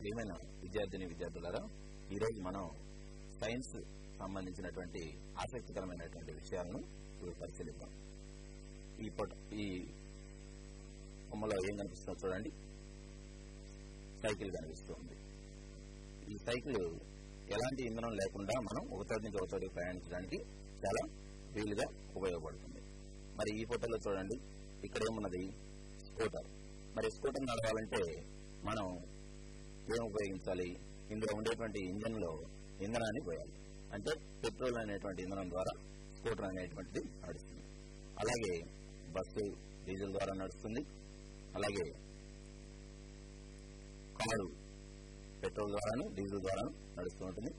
ప్రియమైన విద్యార్థిని విద్యార్థులారా ఈరోజు మనం సైన్స్ సంబంధించినటువంటి ఆసక్తికరమైనటువంటి విషయాలను ఇప్పుడు పరిశీలిద్దాం. ఈ ఈ బొమ్మలో ఏం కనిపిస్తుందో చూడండి. సైకిల్ కనిపిస్తుంది. ఈ సైకిల్ ఎలాంటి ఇంధనం లేకుండా మనం ఒక నుంచి ఒక ప్రయాణించడానికి చాలా వీలుగా ఉపయోగపడుతుంది. మరి ఈ ఫోటోలో చూడండి. ఇక్కడ ఏమున్నది? స్కూటర్. మరి స్కూటర్ నడవాలంటే మనం ఏం ఉపయోగించాలి ఇందులో ఉండేటువంటి ఇంజన్లో ఇంధనాన్ని పోయాలి. అంటే పెట్రోల్ అనేటువంటి ఇంధనం ద్వారా స్కూటర్ అనేటువంటిది నడుస్తుంది. అలాగే బస్సు డీజిల్ ద్వారా నడుస్తుంది. అలాగే కారు పెట్రోల్ ద్వారాను డీజిల్ ద్వారాను నడుస్తూ ఉంటుంది.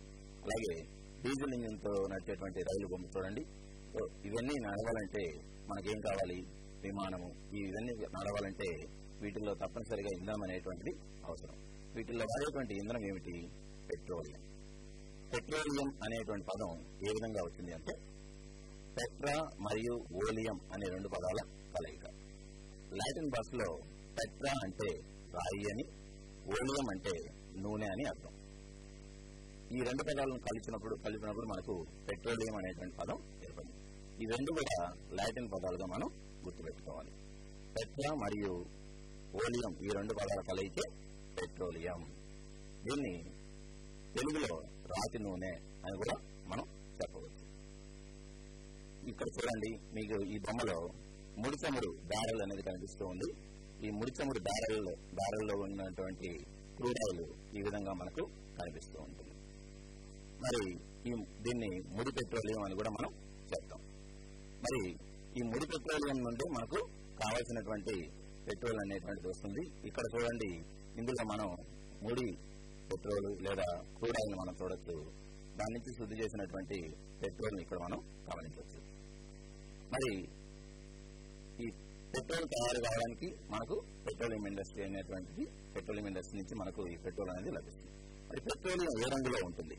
అలాగే డీజిల్ ఇంజిన్తో నడిచేటువంటి రైలు బొమ్మ చూడండి. సో ఇవన్నీ నడవాలంటే మనకేం కావాలి? విమానము. ఇవన్నీ నడవాలంటే వీటిల్లో తప్పనిసరిగా ఇంధనం అనేటువంటిది అవసరం. వీటిల్లో వాడేటువంటి ఇంధనం ఏమిటి? పెట్రోలియం. పెట్రోలియం అనేటువంటి పదం ఏ విధంగా వచ్చింది అంటే పెట్రా మరియు ఓలియం అనే రెండు పదాల కలయిక. లాటిన్ భాషలో పెట్రా అంటే రాయి అని ఓలియం అంటే నూనె అని అర్థం. ఈ రెండు పదాలను కలిసినప్పుడు కలిపినప్పుడు మనకు పెట్రోలియం అనేటువంటి పదం ఏర్పడింది. ఈ రెండు కూడా లాటిన్ పదాలుగా మనం గుర్తుపెట్టుకోవాలి. పెట్రా మరియు ఓలియం ఈ రెండు పదాల కలయితే పెట్రోలియం. దీన్ని తెలుగులో రాతి నూనె అని కూడా మనం చెప్పవచ్చు. ఇక్కడ చూడండి మీకు ఈ బొమ్మలో ముడిచమురు బ్యారెల్ అనేది కనిపిస్తూ ఉంది. ఈ ముడిచమురు బ్యారెల్ బ్యారెల్లో ఉన్నటువంటి క్రూడ్ ఆయిల్ ఈ విధంగా మనకు కనిపిస్తూ ఉంటుంది. మరి ఈ దీన్ని ముడి పెట్రోలియం అని కూడా మనం చెప్తాం. మరి ఈ ముడి పెట్రోలియం నుండి మనకు కావలసినటువంటి పెట్రోల్ అనేటువంటిది వస్తుంది. ఇక్కడ చూడండి ఇందులో మనం ముడి పెట్రోల్ లేదా క్రూడ్ ఆయిల్ మనం చూడొచ్చు. దాని నుంచి శుద్ధి చేసినటువంటి పెట్రోల్ ఇక్కడ మనం గమనించవచ్చు. మరి ఈ పెట్రోల్ తయారు కావడానికి మనకు పెట్రోలియం ఇండస్ట్రీ అనేటువంటిది పెట్రోలియం ఇండస్ట్రీ నుంచి మనకు ఈ పెట్రోల్ అనేది లభిస్తుంది. మరి పెట్రోలియం ఏ రంగులో ఉంటుంది?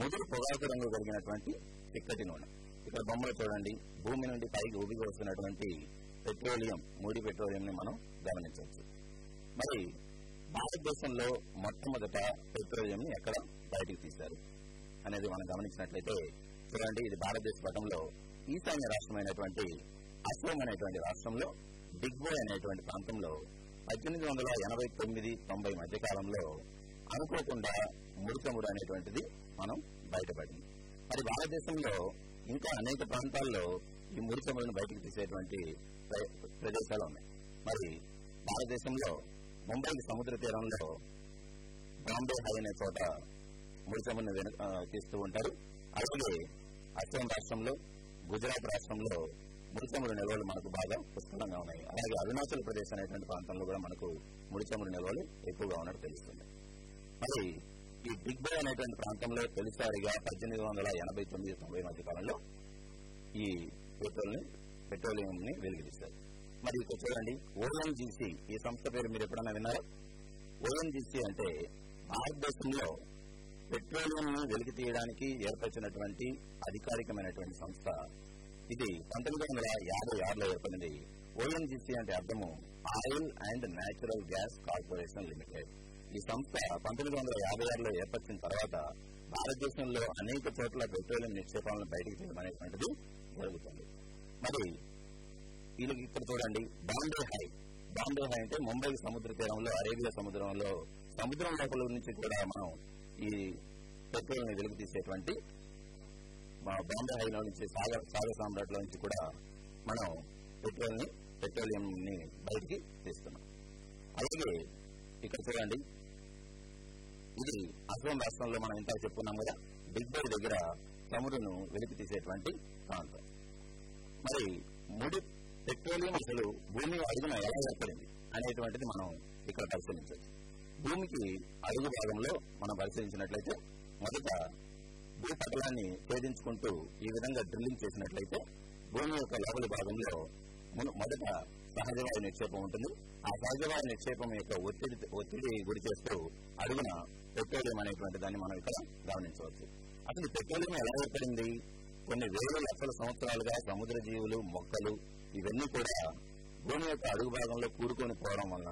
ముదురు పొగాకు రంగు కలిగినటువంటి చిక్కటి నూనె. ఇక్కడ బొమ్మలు చూడండి. భూమి నుండి పైకి ఊపిరి వస్తున్నటువంటి పెట్రోలియం ముడి పెట్రోలియం ని మనం గమనించవచ్చు. మరి భారతదేశంలో మొట్టమొదట పెట్రోలియం ని ఎక్కడ బయటికి తీశారు? అనేది మనం గమనించినట్లయితే చూడండి ఇది భారతదేశ పటంలో ఈశాన్య రాష్ట్రమైనటువంటి అసోం అనేటువంటి రాష్ట్రంలో డిగ్బోయ్ అనేటువంటి ప్రాంతంలో పద్దెనిమిది వందల ఎనభై తొమ్మిది తొంభై మధ్యకాలంలో అనుకోకుండా ముడిచముడు అనేటువంటిది మనం బయటపడింది. మరి భారతదేశంలో ఇంకా అనేక ప్రాంతాల్లో ఈ ముడిచముడును బయటకు తీసేటువంటి ప్ర- ప్రదేశాలు ఉన్నాయి. మరి భారతదేశంలో ముంబైకి సముద్ర తీరంలో బాంబే హై అనే చోట ముడిచముడిని వెను తీస్తూ ఉంటారు. అలాగే అస్సాం రాష్ట్రంలో గుజరాత్ రాష్ట్రంలో ముడిచమురు నిల్వలు మనకు బాగా పుష్కలంగా ఉన్నాయి. అలాగే అరుణాచల్ ప్రదేశ్ అనేటువంటి ప్రాంతంలో కూడా మనకు ముడిచమురు నిల్వలు ఎక్కువగా ఉన్నట్టు తెలుస్తుంది. మరి ఈ బిగ్ బే అనేటువంటి ప్రాంతంలో తొలిసారిగా పద్దెనిమిది వందల ఎనభై తొమ్మిది తొంభై మధ్య కాలంలో ఈ పెట్రోల్ని పెట్రోలియం ని మరి ఇక్కడ చూడండి ఓఎన్జీసీ ఈ సంస్థ పేరు మీరు ఎప్పుడైనా విన్నారా? ఓఎన్జీసీ అంటే భారతదేశంలో పెట్రోలియం ను వెలికి తీయడానికి ఏర్పరిచినటువంటి అధికారికమైనటువంటి సంస్థ. ఇది పంతొమ్మిది వందల యాభై ఆరులో ఏర్పడింది ఓఎన్జీసీ అంటే అర్థము oil and natural gas corporation limited. ఈ సంస్థ పంతొమ్మిది వందల యాభై ఆరులో ఏర్పరిచిన తర్వాత భారతదేశంలో అనేక చోట్ల పెట్రోలియం నిక్షేపాలను బయటకు తీయడం అనేటువంటిది జరుగుతుంది. మరి వీళ్ళకి ఇక్కడ చూడండి. బాంబే హై. బాంబే హై అంటే ముంబై సముద్ర తీరంలో అరేబియా సముద్రంలో సముద్రం లోపల నుంచి కూడా మనం ఈ పెట్రోల్ని వెలుగు తీసేటువంటి మా బాంబే హైలో నుంచి సాగర్ సాగర్ సామ్రాట్లో నుంచి కూడా మనం పెట్రోల్ని పెట్రోలియం ని బయటికి తీస్తున్నాం. అలాగే ఇక్కడ చూడండి. ఇది అస్సాం రాష్ట్రంలో మనం ఇంత చెప్పుకున్నాం కదా బిగ్ బై దగ్గర చమురును వెలికి తీసేటువంటి ప్రాంతం. మరి ముడి పెట్రోలియం అసలు భూమి అడుగున ఎలా ఏర్పడింది అనేటువంటిది మనం ఇక్కడ పరిశీలించవచ్చు. భూమికి అడుగు భాగంలో మనం పరిశీలించినట్లయితే మొదట భూపటలాన్ని ఛేదించుకుంటూ ఈ విధంగా డ్రిల్లింగ్ చేసినట్లయితే భూమి యొక్క లోపల భాగంలో మొదట సహజవాయు నిక్షేపం ఉంటుంది. ఆ సహజవాయు నిక్షేపం యొక్క ఒత్తిడి ఒత్తిడి గురి చేస్తూ అడుగున పెట్రోలియం అనేటువంటి దాన్ని మనం ఇక్కడ గమనించవచ్చు. అసలు పెట్రోలియం ఎలా ఏర్పడింది? కొన్ని వేల లక్షల సంవత్సరాలుగా సముద్ర జీవులు మొక్కలు ఇవన్నీ కూడా భూమి యొక్క అడుగు భాగంలో కూడుకొని పోవడం వల్ల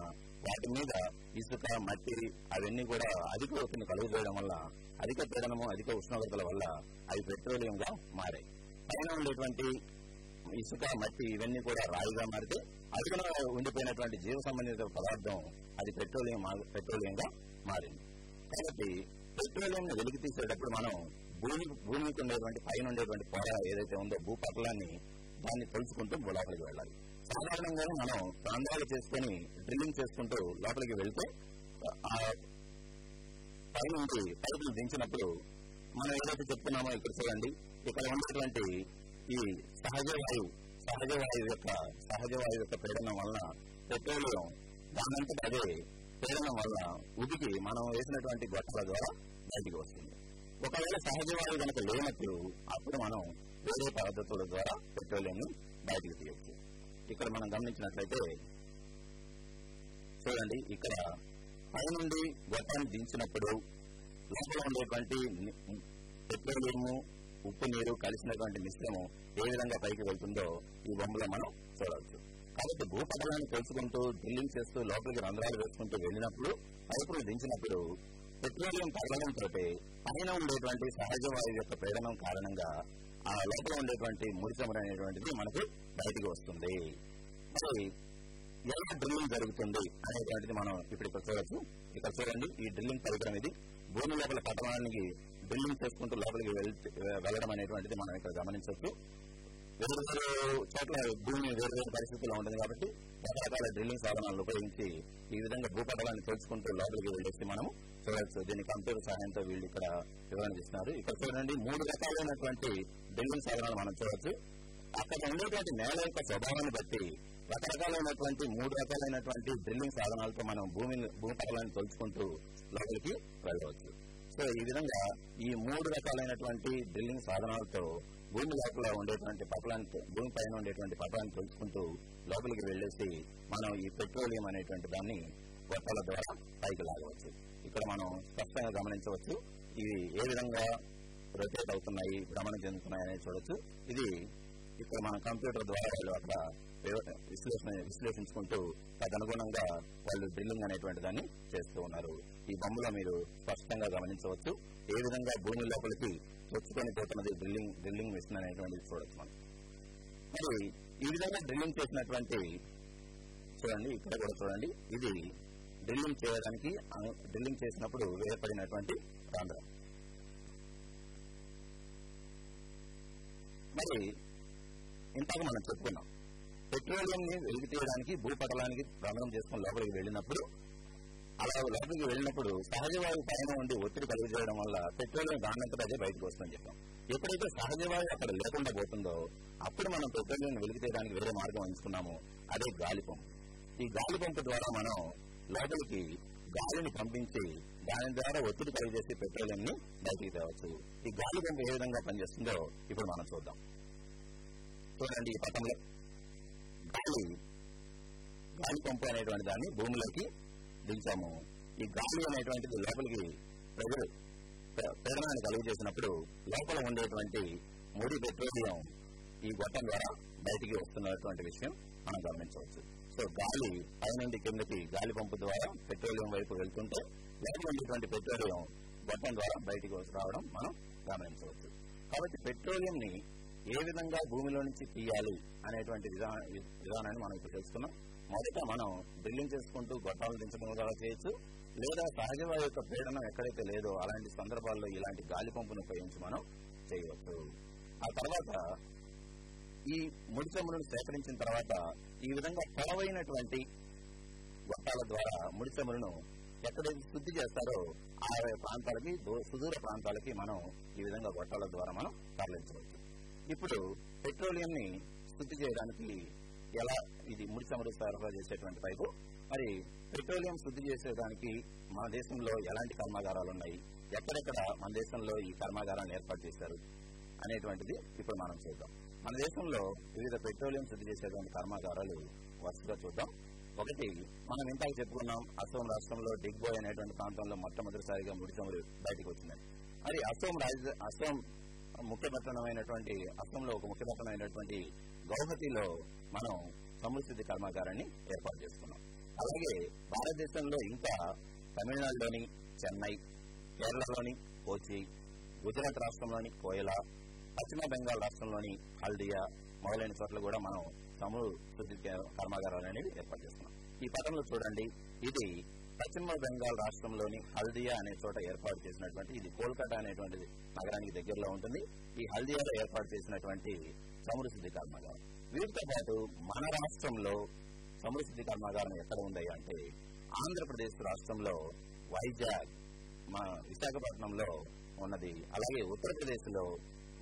వాటి మీద ఇసుక మట్టి అవన్నీ కూడా అధిక ఒత్తిడిని కలుగుచేయడం వల్ల అధిక పీడనము అధిక ఉష్ణోగ్రతల వల్ల అవి పెట్రోలియం గా మారాయి. పైన ఉండేటువంటి ఇసుక మట్టి ఇవన్నీ కూడా రాయిగా మారితే అడుగున ఉండిపోయినటువంటి జీవ సంబంధిత పదార్థం అది పెట్రోలియం పెట్రోలియంగా మారింది. కాబట్టి పెట్రోలియం వెలికి తీసేటప్పుడు మనం భూమి భూమికి ఉండేటువంటి పైన ఉండేటువంటి పొర ఏదైతే ఉందో భూపటలాన్ని దాన్ని తెలుసుకుంటూ లోపలికి వెళ్ళాలి. సాధారణంగానే మనం ప్రాంతాలు చేసుకుని డ్రిల్లింగ్ చేసుకుంటూ లోపలికి వెళ్తే ఆ పైనుండి పైపులు దించినప్పుడు మనం ఏదైతే చెప్తున్నామో ఇక్కడ చూడండి. ఇక్కడ ఉన్నటువంటి ఈ సహజ వాయువు సహజ వాయువు యొక్క సహజ వాయువు యొక్క పీడనం వలన పెట్రోలియం దానంతట అదే పీడనం వల్ల ఉదికి మనం వేసినటువంటి గొట్టల ద్వారా బయటికి వస్తుంది. ఒకవేళ సహజ వాయువు కనుక లేనప్పుడు అప్పుడు మనం వేరే పద్ధతుల ద్వారా పెట్రోలియం ని బయటికి తీయవచ్చు ఇక్కడ మనం గమనించినట్లయితే చూడండి ఇక్కడ పైనుండి గొట్టాన్ని దించినప్పుడు లోపల ఉండేటువంటి ని- పెట్రోలియము ఉప్పు నీరు కలిసినటువంటి మిశ్రమం ఏ విధంగా పైకి వెళ్తుందో ఈ బొమ్మలో మనం చూడవచ్చు. కాబట్టి భూపటలాన్ని తెలుసుకుంటూ డ్రిల్లింగ్ చేస్తూ లోపలికి రంధ్రాలు వేసుకుంటూ వెళ్ళినప్పుడు పైపులు దించినప్పుడు పెట్రోలియం తగలడంతో పైన ఉండేటువంటి సహజ వాయువు యొక్క పీడనం కారణంగా ఆ లోపల ఉండేటువంటి ముడి అనేటువంటిది మనకు బయటికి వస్తుంది. మరి ఎలా డ్రిల్లింగ్ జరుగుతుంది అనేటువంటిది మనం ఇప్పుడు ఇక్కడ చూడవచ్చు ఇక్కడ చూడండి ఈ డ్రిల్లింగ్ పరికరం ఇది. భూమి లోపల పట్టణానికి డ్రిల్లింగ్ చేసుకుంటూ లోపలికి వెళ్ళడం అనేటువంటిది మనం ఇక్కడ గమనించవచ్చు. వేరు వేరు చోట్ల భూమి వేరు వేరు పరిస్థితుల్లో ఉంటుంది కాబట్టి రకరకాల డ్రిల్లింగ్ సాధనాలను ఉపయోగించి ఈ విధంగా భూపటలాన్ని తెలుసుకుంటూ లోపలికి వెళ్ళేసి మనం చూడవచ్చు దీని కంప్యూటర్ సహాయంతో వీళ్ళు ఇక్కడ వివరణ ఇస్తున్నారు. ఇక్కడ చూడండి మూడు రకాలైనటువంటి డ్రిల్లింగ్ సాధనాలు మనం చూడవచ్చు అక్కడ ఉండేటువంటి నేల యొక్క స్వభావాన్ని బట్టి రకరకాలైనటువంటి మూడు రకాలైనటువంటి డ్రిల్లింగ్ సాధనాలతో మనం భూమిని భూపటలాన్ని తొలుచుకుంటూ లోపలికి వెళ్ళవచ్చు. సో ఈ విధంగా ఈ మూడు రకాలైనటువంటి డ్రిల్లింగ్ సాధనాలతో భూమి లోపల ఉండేటువంటి పటలాన్ని భూమి పైన ఉండేటువంటి పటలాన్ని తెలుసుకుంటూ లోపలికి వెళ్ళేసి మనం ఈ పెట్రోలియం అనేటువంటి దాన్ని గొప్పల ద్వారా పైకి లాగవచ్చు. ఇక్కడ మనం స్పష్టంగా గమనించవచ్చు ఇవి ఏ విధంగా రొటేట్ అవుతున్నాయి భ్రమణం చెందుతున్నాయి అనేది చూడొచ్చు. ఇది ఇక్కడ మన కంప్యూటర్ ద్వారా వాళ్ళు అక్కడ విశ్లేషణ విశ్లేషించుకుంటూ తదనుగుణంగా వాళ్ళు డ్రిల్లింగ్ అనేటువంటి దాన్ని చేస్తూ ఉన్నారు. ఈ బొమ్మలో మీరు స్పష్టంగా గమనించవచ్చు ఏ విధంగా భూమి లోపలికి చొచ్చుకొని పోతున్నది డ్రిల్లింగ్ డ్రిల్లింగ్ మిషన్ అనేటువంటిది చూడొచ్చు మనం. మరి ఈ విధంగా డ్రిల్లింగ్ చేసినటువంటి చూడండి ఇక్కడ కూడా చూడండి ఇది డ్రిల్లింగ్ చేయడానికి డ్రిల్లింగ్ చేసినప్పుడు వేయబడినటువంటి రంధ్రం. మరి ఇంతకు మనం చెప్పుకున్నాం. పెట్రోలియం ని వెలిగి తీయడానికి భూపటలానికి రంధ్రం చేసుకుని లోపలికి వెళ్ళినప్పుడు అలా లోపలికి వెళ్ళినప్పుడు సహజవాయువు పైన ఉండి ఒత్తిడి కలుగు చేయడం వల్ల పెట్రోలియం దానంతట అదే బయటకు వస్తుందని చెప్పాం. ఎప్పుడైతే సహజవాయువు అక్కడ లేకుండా పోతుందో అప్పుడు మనం పెట్రోలియం వెలికి చేయడానికి వేరే మార్గం ఎంచుకున్నాము అదే గాలి పంపు ఈ గాలి పంపు ద్వారా మనం లోపలికి గాలిని పంపించి దాని ద్వారా ఒత్తిడి కలుగు చేసి పెట్రోలియం ని బయటికి తేవచ్చు. ఈ గాలి పంపు ఏ విధంగా పనిచేస్తుందో ఇప్పుడు మనం చూద్దాం. చూడండి ఈ పటంలో. గాలి. గాలి పంపు అనేటువంటి దాన్ని భూమిలోకి దించాము ఈ గాలి అనేటువంటిది లోపలికి ప్రజలు ప్రేరణాన్ని కలుగు చేసినప్పుడు లోపల ఉండేటువంటి ముడి పెట్రోలియం ఈ గొట్టం ద్వారా బయటికి వస్తున్నటువంటి విషయం మనం గమనించవచ్చు. సో గాలి పైనుండి కిందకి గాలి పంపు ద్వారా పెట్రోలియం వైపు వెళ్తుంటే లోపల ఉండేటువంటి పెట్రోలియం గొట్టం ద్వారా బయటికి వచ్చి రావడం మనం గమనించవచ్చు. కాబట్టి పెట్రోలియం ని ఏ విధంగా భూమిలో నుంచి తీయాలి అనేటువంటి విధాన విధానాన్ని మనం ఇప్పుడు తెలుసుకున్నాం. మొదట మనం బిల్డింగ్ చేసుకుంటూ గొట్టాలు దించడం ద్వారా చేయొచ్చు. లేదా సహజ యొక్క పీడనం ఎక్కడైతే లేదో అలాంటి సందర్భాల్లో ఇలాంటి గాలి పంపును ఉపయోగించి మనం చేయవచ్చు. ఆ తర్వాత ఈ ముడి చమురును సేకరించిన తర్వాత ఈ విధంగా పొడవైనటువంటి గొట్టాల ద్వారా ముడి చమురును ఎక్కడైతే శుద్ధి చేస్తారో ఆ ప్రాంతాలకి సుదూర ప్రాంతాలకి మనం ఈ విధంగా గొట్టాల ద్వారా మనం తరలించవచ్చు. ఇప్పుడు పెట్రోలియం ని శుద్ధి చేయడానికి ఎలా ఇది ముడి చమురు సరఫరా చేసేటువంటి పైపు? మరి పెట్రోలియం శుద్ధి చేసేదానికి మన దేశంలో ఎలాంటి కర్మాగారాలు ఉన్నాయి? ఎక్కడెక్కడ మన దేశంలో ఈ కర్మాగారాన్ని ఏర్పాటు చేశారు అనేటువంటిది ఇప్పుడు మనం చూద్దాం. మన దేశంలో వివిధ పెట్రోలియం శుద్ధి చేసేటువంటి కర్మాగారాలు వరుసగా చూద్దాం. ఒకటి మనం ఇంతకు చెప్పుకున్నాం అసోం రాష్ట్రంలో డిగ్బోయ్ అనేటువంటి ప్రాంతంలో మొట్టమొదటిసారిగా ముడి చమురు బయటకు వచ్చింది మరి అసోం రాజ అసోం ముఖ్య పట్టణమైనటువంటి అస్సాంలో ఒక ముఖ్య పట్టణమైనటువంటి గౌహతిలో మనం సమృద్ధి శుద్ధి కర్మాగారాన్ని ఏర్పాటు చేసుకున్నాం. అలాగే భారతదేశంలో ఇంకా తమిళనాడులోని చెన్నై కేరళలోని కోచి గుజరాత్ రాష్ట్రంలోని కోయలా పశ్చిమ బెంగాల్ రాష్ట్రంలోని హల్దియా మొదలైన చోట్ల కూడా మనం సమృద్ధి కర్మాగారాలు అనేవి ఏర్పాటు చేస్తున్నాం ఈ పటంలో చూడండి ఇది పశ్చిమ బెంగాల్ రాష్ట్రంలోని హల్దియా అనే చోట ఏర్పాటు చేసినటువంటి ఇది కోల్కతా అనేటువంటి నగరానికి దగ్గరలో ఉంటుంది. ఈ హల్దియాలో ఏర్పాటు చేసినటువంటి సమృద్ధి కర్మాగారం వీటితో పాటు మన రాష్ట్రంలో సమృద్ధి కర్మాగారం ఎక్కడ ఉంది అంటే ఆంధ్రప్రదేశ్ రాష్ట్రంలో వైజాగ్ మా విశాఖపట్నంలో ఉన్నది. అలాగే ఉత్తరప్రదేశ్లో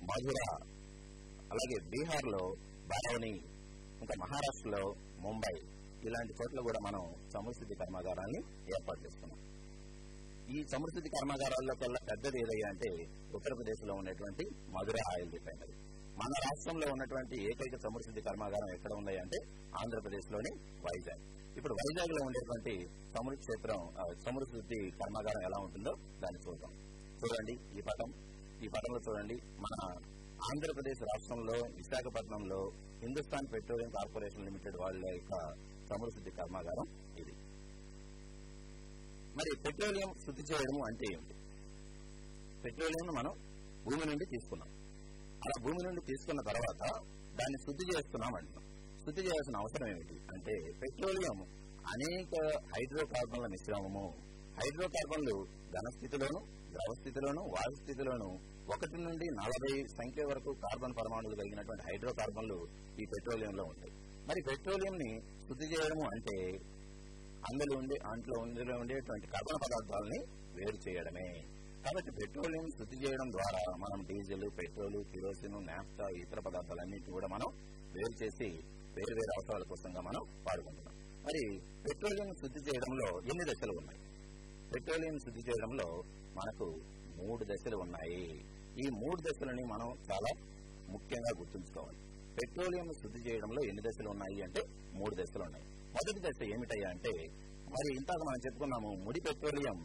మధుర అలాగే బీహార్లో బరౌని ఇంకా మహారాష్ట్రలో ముంబై. ఇలాంటి చోట్ల కూడా మనం సమృద్ధి కర్మాగారాన్ని ఏర్పాటు చేస్తున్నాం ఈ సమృద్ధి కర్మాగారాల్లో కల్లా పెద్దది ఏదయ్యా అంటే ఉత్తరప్రదేశ్లో ఉన్నటువంటి మధుర ఆయిల్ రిఫైనరీ. మన రాష్ట్రంలో ఉన్నటువంటి ఏకైక సమృద్ధి కర్మాగారం ఎక్కడ ఉంది అంటే ఆంధ్రప్రదేశ్లోని వైజాగ్. ఇప్పుడు వైజాగ్లో ఉండేటువంటి సమృద్ధి క్షేత్రం సమృద్ధి కర్మాగారం ఎలా ఉంటుందో దాన్ని చూద్దాం. చూడండి ఈ పటం. ఈ పటంలో చూడండి మన ఆంధ్రప్రదేశ్ రాష్ట్రంలో విశాఖపట్నంలో హిందుస్థాన్ పెట్రోలియం కార్పొరేషన్ లిమిటెడ్ వాళ్ళ యొక్క సమరశుద్ధి కర్మాగారం ఇది. మరి పెట్రోలియం శుద్ధి చేయడము అంటే ఏమిటి? పెట్రోలియం మనం భూమి నుండి తీసుకున్నాం. అలా భూమి నుండి తీసుకున్న తర్వాత దాన్ని శుద్ధి చేస్తున్నాం అంటున్నాం శుద్ధి చేయాల్సిన అవసరం ఏమిటి? అంటే పెట్రోలియం అనేక హైడ్రోకార్బన్ల మిశ్రమము. హైడ్రోకార్బన్లు ఘన స్థితిలోను ద్రవ స్థితిలోను స్థితిలోను ఒకటి నుండి నలభై సంఖ్య వరకు కార్బన్ పరమాణువులు కలిగినటువంటి హైడ్రోకార్బన్లు ఈ పెట్రోలియంలో ఉంటాయి. మరి పెట్రోలియం ని శుద్ధి చేయడము అంటే అందులో ఉండే అంట్లో అందులో ఉండేటువంటి కర్బన పదార్థాలని వేరు చేయడమే. కాబట్టి పెట్రోలియం శుద్ధి చేయడం ద్వారా మనం డీజిల్ పెట్రోల్ కిరోసిన్ నాఫ్తా ఇతర పదార్థాలన్నింటినీ కూడా మనం వేరు చేసి వేరు వేరు అవసరాల కోసంగా మనం వాడుకుంటున్నాం. మరి పెట్రోలియం శుద్ధి చేయడంలో ఎన్ని దశలు ఉన్నాయి? పెట్రోలియం శుద్ధి చేయడంలో మనకు మూడు దశలు ఉన్నాయి. ఈ మూడు దశలని మనం చాలా ముఖ్యంగా గుర్తుంచుకోవాలి. పెట్రోలియం శుద్ధి చేయడంలో ఎన్ని దశలు ఉన్నాయి అంటే మూడు దశలు ఉన్నాయి. మొదటి దశ ఏమిటయ్యా అంటే మరి ఇంతకు మనం చెప్పుకున్నాము ముడి పెట్రోలియం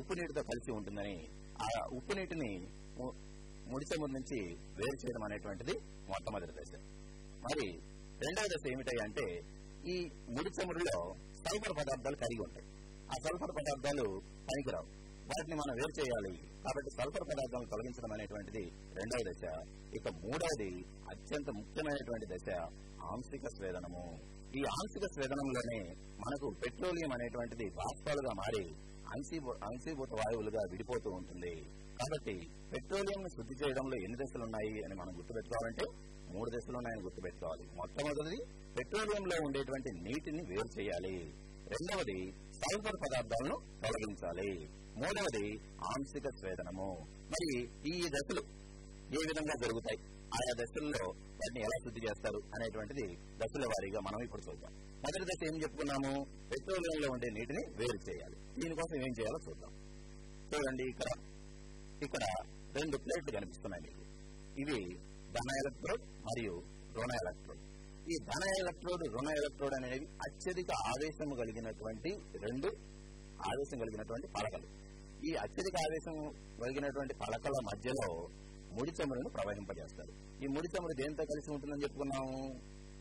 ఉప్పు నీటితో కలిసి ఉంటుందని. ఆ ఉప్పు నీటిని ముడి చమురు నుంచి వేరు చేయడం అనేటువంటిది మొట్టమొదటి దశ. మరి రెండవ దశ ఏమిటయ్యా అంటే ఈ ముడి చమురులో సల్ఫర్ పదార్థాలు కలిగి ఉంటాయి. ఆ సల్ఫర్ పదార్థాలు పనికిరావు. వాటిని మనం వేరు చేయాలి. కాబట్టి సల్ఫర్ పదార్థాలను తొలగించడం అనేటువంటిది రెండవ దశ. ఇక మూడవది అత్యంత ముఖ్యమైనటువంటి దశ ఆంశిక స్వేదనము. ఈ ఆంశిక స్వేదనంలోనే మనకు పెట్రోలియం అనేటువంటిది బాష్పాలుగా మారి అంశీభూ అంశీభూత వాయువులుగా విడిపోతూ ఉంటుంది. కాబట్టి పెట్రోలియం శుద్ధి చేయడంలో ఎన్ని దశలు ఉన్నాయి అని మనం గుర్తుపెట్టుకోవాలంటే మూడు దశలు ఉన్నాయని గుర్తుపెట్టుకోవాలి. మొట్టమొదటిది పెట్రోలియంలో ఉండేటువంటి నీటిని వేరు చేయాలి. రెండవది సల్ఫర్ పదార్థాలను తొలగించాలి. మూడవది ఆంశిక స్వేదనము. మరి ఈ దశలు ఏ విధంగా జరుగుతాయి? ఆయా దశల్లో వాటిని ఎలా శుద్ధి చేస్తారు అనేటువంటిది దశల వారీగా మనం ఇప్పుడు చూద్దాం. మొదటి దశ ఏం చెప్పుకున్నాము? పెట్రోలియంలో ఉండే నీటిని వేరు చేయాలి. దీనికోసం ఏం చేయాలో చూద్దాం. చూడండి ఇక్కడ. ఇక్కడ రెండు ప్లేట్లు కనిపిస్తున్నాయి మీకు. ఇవి ధన ఎలక్ట్రోడ్ మరియు రుణ ఎలక్ట్రోడ్. ఈ ధన ఎలక్ట్రోడ్ రుణ ఎలక్ట్రోడ్ అనేవి అత్యధిక ఆవేశము కలిగినటువంటి రెండు ఆవేశం కలిగినటువంటి పలకలు. ఈ అత్యధిక ఆవేశం కలిగినటువంటి పలకల మధ్యలో ముడి చమురును ప్రవహింపజేస్తారు. ఈ ముడి చమురు దేంతో కలిసి ఉంటుందని చెప్పుకున్నాము?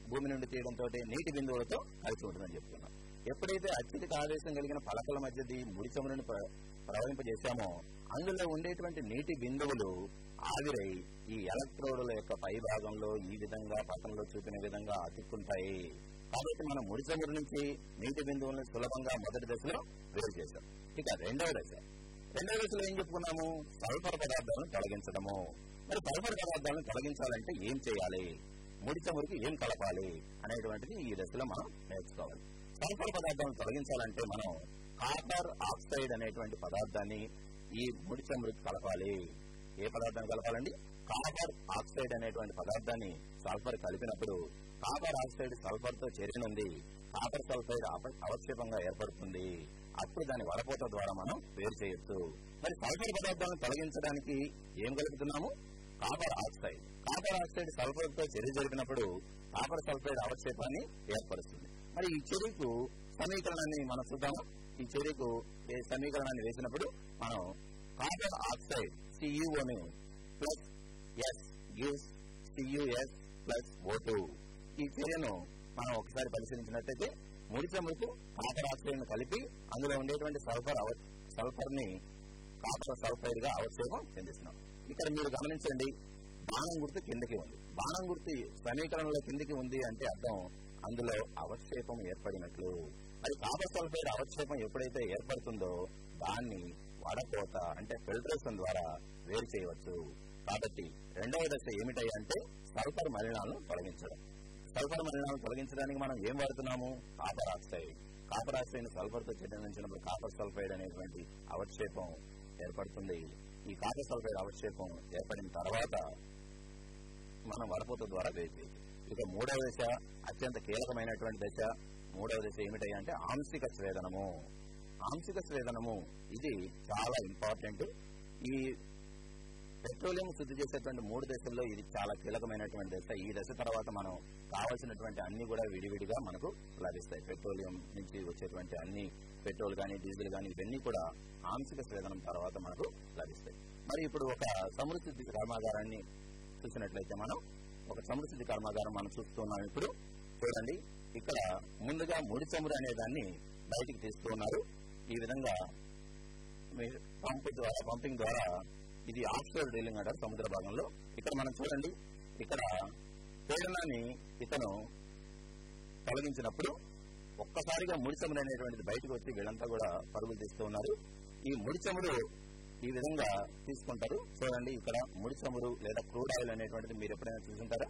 భూమి నుండి తీయడంతో నీటి బిందువులతో కలిసి ఉంటుందని చెప్పుకున్నాం. ఎప్పుడైతే అత్యధిక ఆవేశం కలిగిన పలకల మధ్యది ముడి చమురుని ప్ర- ప్రవహింపజేశామో అందులో ఉండేటువంటి నీటి బిందువులు ఆవిరై ఈ ఎలక్ట్రోడుల యొక్క పై భాగంలో ఈ విధంగా పతంలో చూపిన విధంగా అతుక్కుంటాయి. కాబట్టి మనం ముడి చమురు నుంచి నీటి బిందువులను సులభంగా మొదటి దశలో వేరు చేశాం. ఇక రెండవ దశ. రెండవ దశలో ఏం చెప్పుకున్నాము? సల్ఫర్ పదార్థాలను తొలగించడము మరి సల్ఫర్ పదార్థాలను తొలగించాలంటే ఏం చేయాలి? ముడి చమురుకి ఏం కలపాలి? అనేటువంటిది ఈ దశలో మనం నేర్చుకోవాలి. సల్ఫర్ పదార్థాలను తొలగించాలంటే మనం కాపర్ ఆక్సైడ్ అనేటువంటి పదార్థాన్ని ఈ ముడి చమురుకి కలపాలి. ఏ పదార్థాన్ని కలపాలండి? కాపర్ ఆక్సైడ్ అనేటువంటి పదార్థాన్ని సల్ఫర్ కలిపినప్పుడు కాపర్ ఆక్సైడ్ సల్ఫర్తో చేరినుంది. కాపర్ సల్ఫైడ్ అవక్షేపంగా ఏర్పడుతుంది. అప్పుడు దాని వడపోత ద్వారా మనం వేరు చేయొచ్చు. మరి సల్ఫర్ పదార్థాలను తొలగించడానికి ఏం కలుపుతున్నాము? Copper oxide. కాపర్ ఆక్సైడ్ సల్ఫర్తో చర్య జరిపినప్పుడు కాపర్ సల్ఫైడ్ అవక్షేపాన్ని ఏర్పరుస్తుంది. మరి ఈ చర్యకు సమీకరణాన్ని మనం చూద్దాము. ఈ చర్యకు ఏ సమీకరణాన్ని వేసినప్పుడు మనం copper oxide సియుఓని plus S gives C U S plus O ఈ చర్యను మనం ఒకసారి పరిశీలించినట్లయితే ముడి చమురుకు పాతరాశ్రయులను కలిపి అందులో ఉండేటువంటి సల్ఫర్ అవ సల్ఫర్ని కాపర్ సల్ఫైడ్గా అవక్షేపం చెందిస్తున్నాం. ఇక్కడ మీరు గమనించండి బాణం గుర్తు కిందకి ఉంది. బాణం గుర్తు సమీకరణలో కిందకి ఉంది అంటే అర్థం అందులో అవక్షేపం ఏర్పడినట్లు. మరి కాపర్ సల్ఫైడ్ అవక్షేపం ఎప్పుడైతే ఏర్పడుతుందో దాన్ని వడపోత అంటే ఫిల్టరేషన్ ద్వారా వేరు చేయవచ్చు. కాబట్టి రెండవ దశ ఏమిటయ్యా అంటే సల్ఫర్ మలినాలను తొలగించడం. సల్ఫర్ మలినాలను తొలగించడానికి మనం ఏం వాడుతున్నాము? Copper oxide. కాపర్ ఆక్సైడ్ సల్ఫర్తో కాపర్ సల్ఫైడ్ అనేటువంటి అవక్షేపం ఏర్పడుతుంది. ఈ కాపర్ సల్ఫైడ్ అవక్షేపం ఏర్పడిన తర్వాత మనం వడపోత ద్వారా వేసి ఇక మూడవ దశ అత్యంత కీలకమైనటువంటి దశ మూడవ దశ ఏమిటంటే అంటే ఆంశిక స్వేదనము. ఆంశిక స్వేదనము ఇది చాలా ఇంపార్టెంట్ ఈ పెట్రోలియం శుద్ధి చేసేటువంటి మూడు దశల్లో ఇది చాలా కీలకమైనటువంటి దశ. ఈ దశ తర్వాత మనం కావాల్సినటువంటి అన్ని కూడా విడివిడిగా మనకు లభిస్తాయి. పెట్రోలియం నుంచి వచ్చేటువంటి అన్ని పెట్రోల్ కానీ డీజిల్ కానీ ఇవన్నీ కూడా ఆంశిక స్వేదనం తర్వాత మనకు లభిస్తాయి. మరి ఇప్పుడు ఒక సమృద్ధి కర్మాగారాన్ని చూసినట్లయితే మనం ఒక సమృద్ధి కర్మాగారం మనం చూస్తున్నాం ఇప్పుడు. చూడండి ఇక్కడ ముందుగా ముడి చమురు అనే దాన్ని బయటికి తీస్తూ ఉన్నారు ఈ విధంగా మీ పంప్ ద్వారా పంపింగ్ ద్వారా ఇది ఆఫ్షోర్ డ్రిల్లింగ్ అంటారు సముద్ర భాగంలో. ఇక్కడ మనం చూడండి ఇక్కడ పీడనాన్ని ఇతను తొలగించినప్పుడు ఒక్కసారిగా ముడి చమురు అనేటువంటిది బయటకు వచ్చి వీళ్ళంతా కూడా పరుగులు తీస్తూ ఉన్నారు. ఈ ముడి చమురు ఈ విధంగా తీసుకుంటారు. చూడండి ఇక్కడ ముడి చమురు లేదా క్రూడ్ ఆయిల్ అనేటువంటిది మీరు ఎప్పుడైనా చూసుంటారా?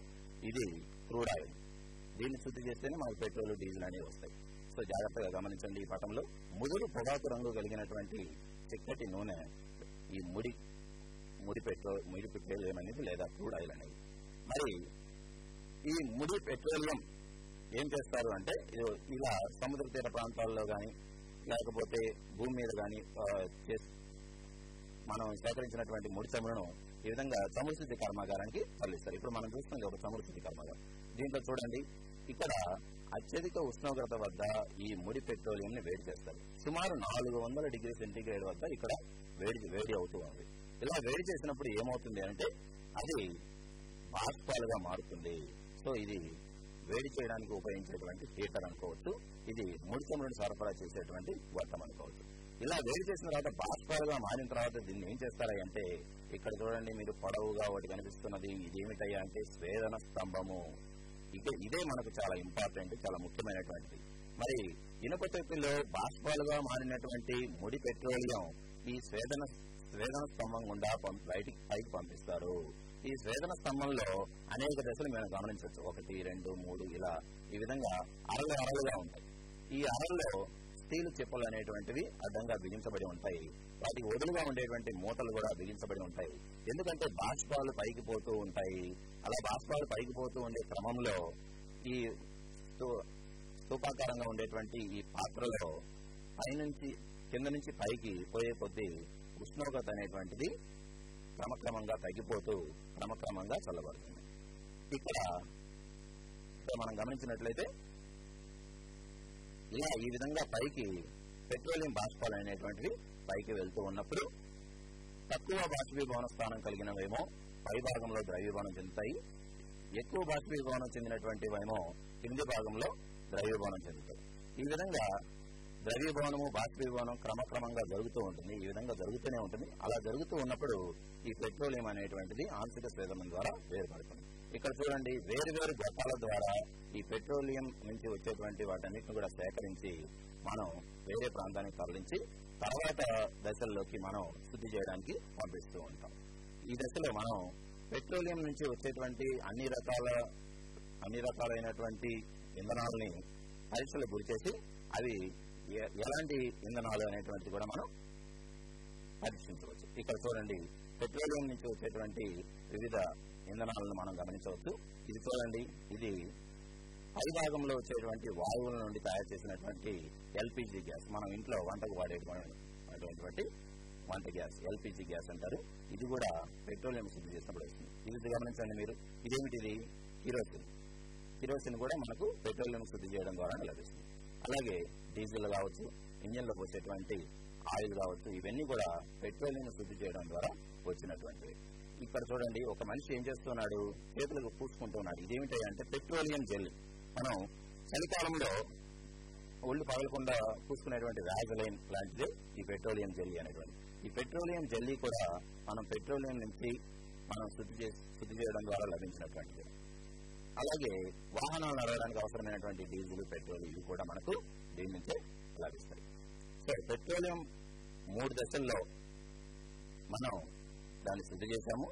ఇది క్రూడ్ ఆయిల్. దీన్ని శుద్ధి చేస్తేనే మనకు పెట్రోల్ డీజిల్ అనేవి వస్తాయి. సో జాగ్రత్తగా గమనించండి ఈ పటంలో ముదురు పొగాకు రంగు కలిగినటువంటి చిక్కటి నూనె ఈ ముడి ముడి పెట్రోల్ ముడి పెట్రోలియం అనేది లేదా క్రూడ్ ఆయిల్ అనేది. మరి ఈ ముడి పెట్రోలియం ఏం చేస్తారు అంటే ఇలా సముద్ర తీర ప్రాంతాల్లో కానీ లేకపోతే భూమి మీద కానీ మనం సేకరించినటువంటి ముడి చమురును ఈ విధంగా సమృద్ధి కర్మాగారానికి తరలిస్తారు. ఇప్పుడు మనం చూస్తున్నాం ఒక సమృద్ధి కర్మాగారం. దీంట్లో చూడండి ఇక్కడ అత్యధిక ఉష్ణోగ్రత వద్ద ఈ ముడి పెట్రోలియం ని వేడి చేస్తారు. సుమారు నాలుగు వందల డిగ్రీ సెంటీగ్రేడ్ వద్ద ఇక్కడ వేడి వేడి అవుతూ ఉంది. ఇలా వేడి చేసినప్పుడు ఏమవుతుంది అంటే అది బాష్పాలుగా మారుతుంది. సో ఇది వేడి చేయడానికి ఉపయోగించేటువంటి హీటర్ అనుకోవచ్చు. ఇది ముడి నుండి సరఫరా చేసేటువంటి గొట్టం అనుకోవచ్చు. ఇలా వేడి చేసిన తర్వాత బాష్పాలుగా మారిన తర్వాత దీన్ని ఏం చేస్తారా అంటే ఇక్కడ చూడండి మీరు పొడవుగా ఒకటి కనిపిస్తున్నది ఇది ఏమిటయ్యా అంటే స్వేదన స్తంభము. ఇక ఇదే మనకు చాలా ఇంపార్టెంట్ చాలా ముఖ్యమైనటువంటిది. మరి ఇనుప తొట్టిలో బాష్పాలుగా మారినటువంటి ముడి పెట్రోలియం ఈ స్వేదన స్వేదన స్తంభం గుండా బయటికి పైకి పంపిస్తారు. ఈ స్వేదన స్తంభంలో అనేక దశలు మేము గమనించవచ్చు. ఒకటి రెండు మూడు ఇలా ఈ విధంగా అరలు అరలుగా ఉంటాయి. ఈ అరల్లో స్టీల్ చెప్పులు అనేటువంటివి అడ్డంగా బిగించబడి ఉంటాయి. వాటికి వదులుగా ఉండేటువంటి మూతలు కూడా బిగించబడి ఉంటాయి. ఎందుకంటే బాష్పాలు పైకి పోతూ ఉంటాయి. అలా బాష్పాలు పైకి పోతూ ఉండే క్రమంలో ఈ స్థూపాకారంగా ఉండేటువంటి ఈ పాత్రలో పైనుంచి కింద నుంచి పైకి పోయే కొద్దీ ఉష్ణోగ్రత అనేటువంటిది క్రమక్రమంగా తగ్గిపోతూ క్రమక్రమంగా చల్లబడుతుంది. ఇక్కడ ఇక్కడ మనం గమనించినట్లయితే ఇలా ఈ విధంగా పైకి పెట్రోలియం బాష్పాలు అనేటువంటివి పైకి వెళ్తూ ఉన్నప్పుడు తక్కువ బాష్పీభవన స్థానం కలిగినవేమో పై భాగంలో ద్రవ్యభవనం చెందుతాయి. ఎక్కువ బాష్పీభవనం చెందినటువంటివేమో కింది భాగంలో ద్రవ్యభవనం చెందుతాయి. ఈ విధంగా ద్రవ్యభవనము బాష్పీభవనం క్రమక్రమంగా జరుగుతూ ఉంటుంది ఈ విధంగా జరుగుతూనే ఉంటుంది. అలా జరుగుతూ ఉన్నప్పుడు ఈ పెట్రోలియం అనేటువంటిది ఆంశిక స్వేదనం ద్వారా వేరుపడుతుంది. ఇక్కడ చూడండి వేరు వేరు గొట్టాల ద్వారా ఈ పెట్రోలియం నుంచి వచ్చేటువంటి వాటన్నిటిని కూడా సేకరించి మనం వేరే ప్రాంతానికి తరలించి తర్వాత దశల్లోకి మనం శుద్ధి చేయడానికి పంపిస్తూ ఉంటాం. ఈ దశలో మనం పెట్రోలియం నుంచి వచ్చేటువంటి అన్ని రకాల అన్ని రకాలైనటువంటి ఇంధనాలని పరీక్షలకు గురిచేసి అవి ఎలాంటి ఇంధనాలు అనేటువంటిది కూడా మనం పరీక్షించవచ్చు ఇక్కడ చూడండి పెట్రోలియం నుంచి వచ్చేటువంటి వివిధ ఇంధనాలను మనం గమనించవచ్చు. ఇది చూడండి ఇది పై భాగంలో వచ్చేటువంటి వాయువుల నుండి తయారు చేసినటువంటి ఎల్పిజి గ్యాస్. మనం ఇంట్లో వంటకు వాడేటువంటి వంట గ్యాస్ ఎల్పిజి గ్యాస్ అంటారు. ఇది కూడా పెట్రోలియం శుద్ధి చేసినప్పుడు వస్తుంది. ఇది గమనించండి మీరు. ఇదేమిటిది? కిరోసిన్. కిరోసిన్ కూడా మనకు పెట్రోలియం శుద్ధి చేయడం ద్వారా లభిస్తుంది. అలాగే డీజిల్ కావచ్చు ఇంజిన్లో పోసేటువంటి ఆయిల్ కావచ్చు ఇవన్నీ కూడా పెట్రోలియం శుద్ధి చేయడం ద్వారా వచ్చినటువంటివి. ఇక్కడ చూడండి ఒక మనిషి ఏం చేస్తున్నాడు? చేతులకు పూసుకుంటున్నాడు. ఇదేమిటి అంటే పెట్రోలియం జెల్. మనం చలికాలంలో ఒళ్ళు పగలకుండా పూసుకునేటువంటి వ్యాజలైన్ లాంటిది ఈ పెట్రోలియం జెల్లీ అనేటువంటి ఈ పెట్రోలియం జెల్లీ కూడా మనం పెట్రోలియం నుంచి మనం శుద్ధి చేసి శుద్ధి చేయడం ద్వారా లభించినటువంటిది. అలాగే వాహనాలు నడవడానికి అవసరమైనటువంటి డీజిల్ పెట్రోల్ ఇవి కూడా మనకు దీని నుంచే లభిస్తాయి. సరే పెట్రోలియం మూడు దశల్లో మనం దాన్ని శుద్ధి చేశాము.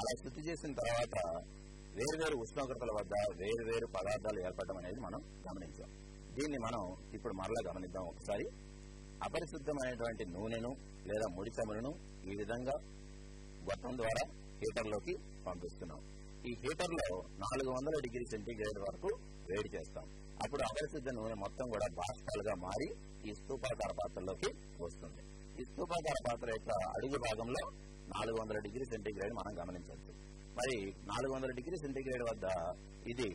అలా శుద్ధి చేసిన తర్వాత వేరువేరు ఉష్ణోగ్రతల వద్ద వేరు వేరు పదార్థాలు ఏర్పడడం అనేది మనం గమనించాం. దీన్ని మనం ఇప్పుడు మరలా గమనిద్దాం ఒకసారి. అపరిశుద్ధమైనటువంటి నూనెను లేదా ముడి చమురును ఈ విధంగా గొట్టం ద్వారా హీటర్లోకి పంపిస్తున్నాం. ఈ హీటర్లో నాలుగు వందల డిగ్రీ సెంటీగ్రేడ్ వరకు వేడి చేస్తాం. అప్పుడు అపరిశుద్ధ నూనె మొత్తం కూడా బాష్పాలుగా మారి ఈ స్తూపాకార పాత్రలోకి వస్తుంది. ఈ స్తూపాకార పాత్ర యొక్క అడుగు భాగంలో నాలుగు వందల డిగ్రీ సెంటీగ్రేడ్ మనం గమనించవచ్చు. మరి నాలుగు వందల డిగ్రీ సెంటీగ్రేడ్ వద్ద ఇది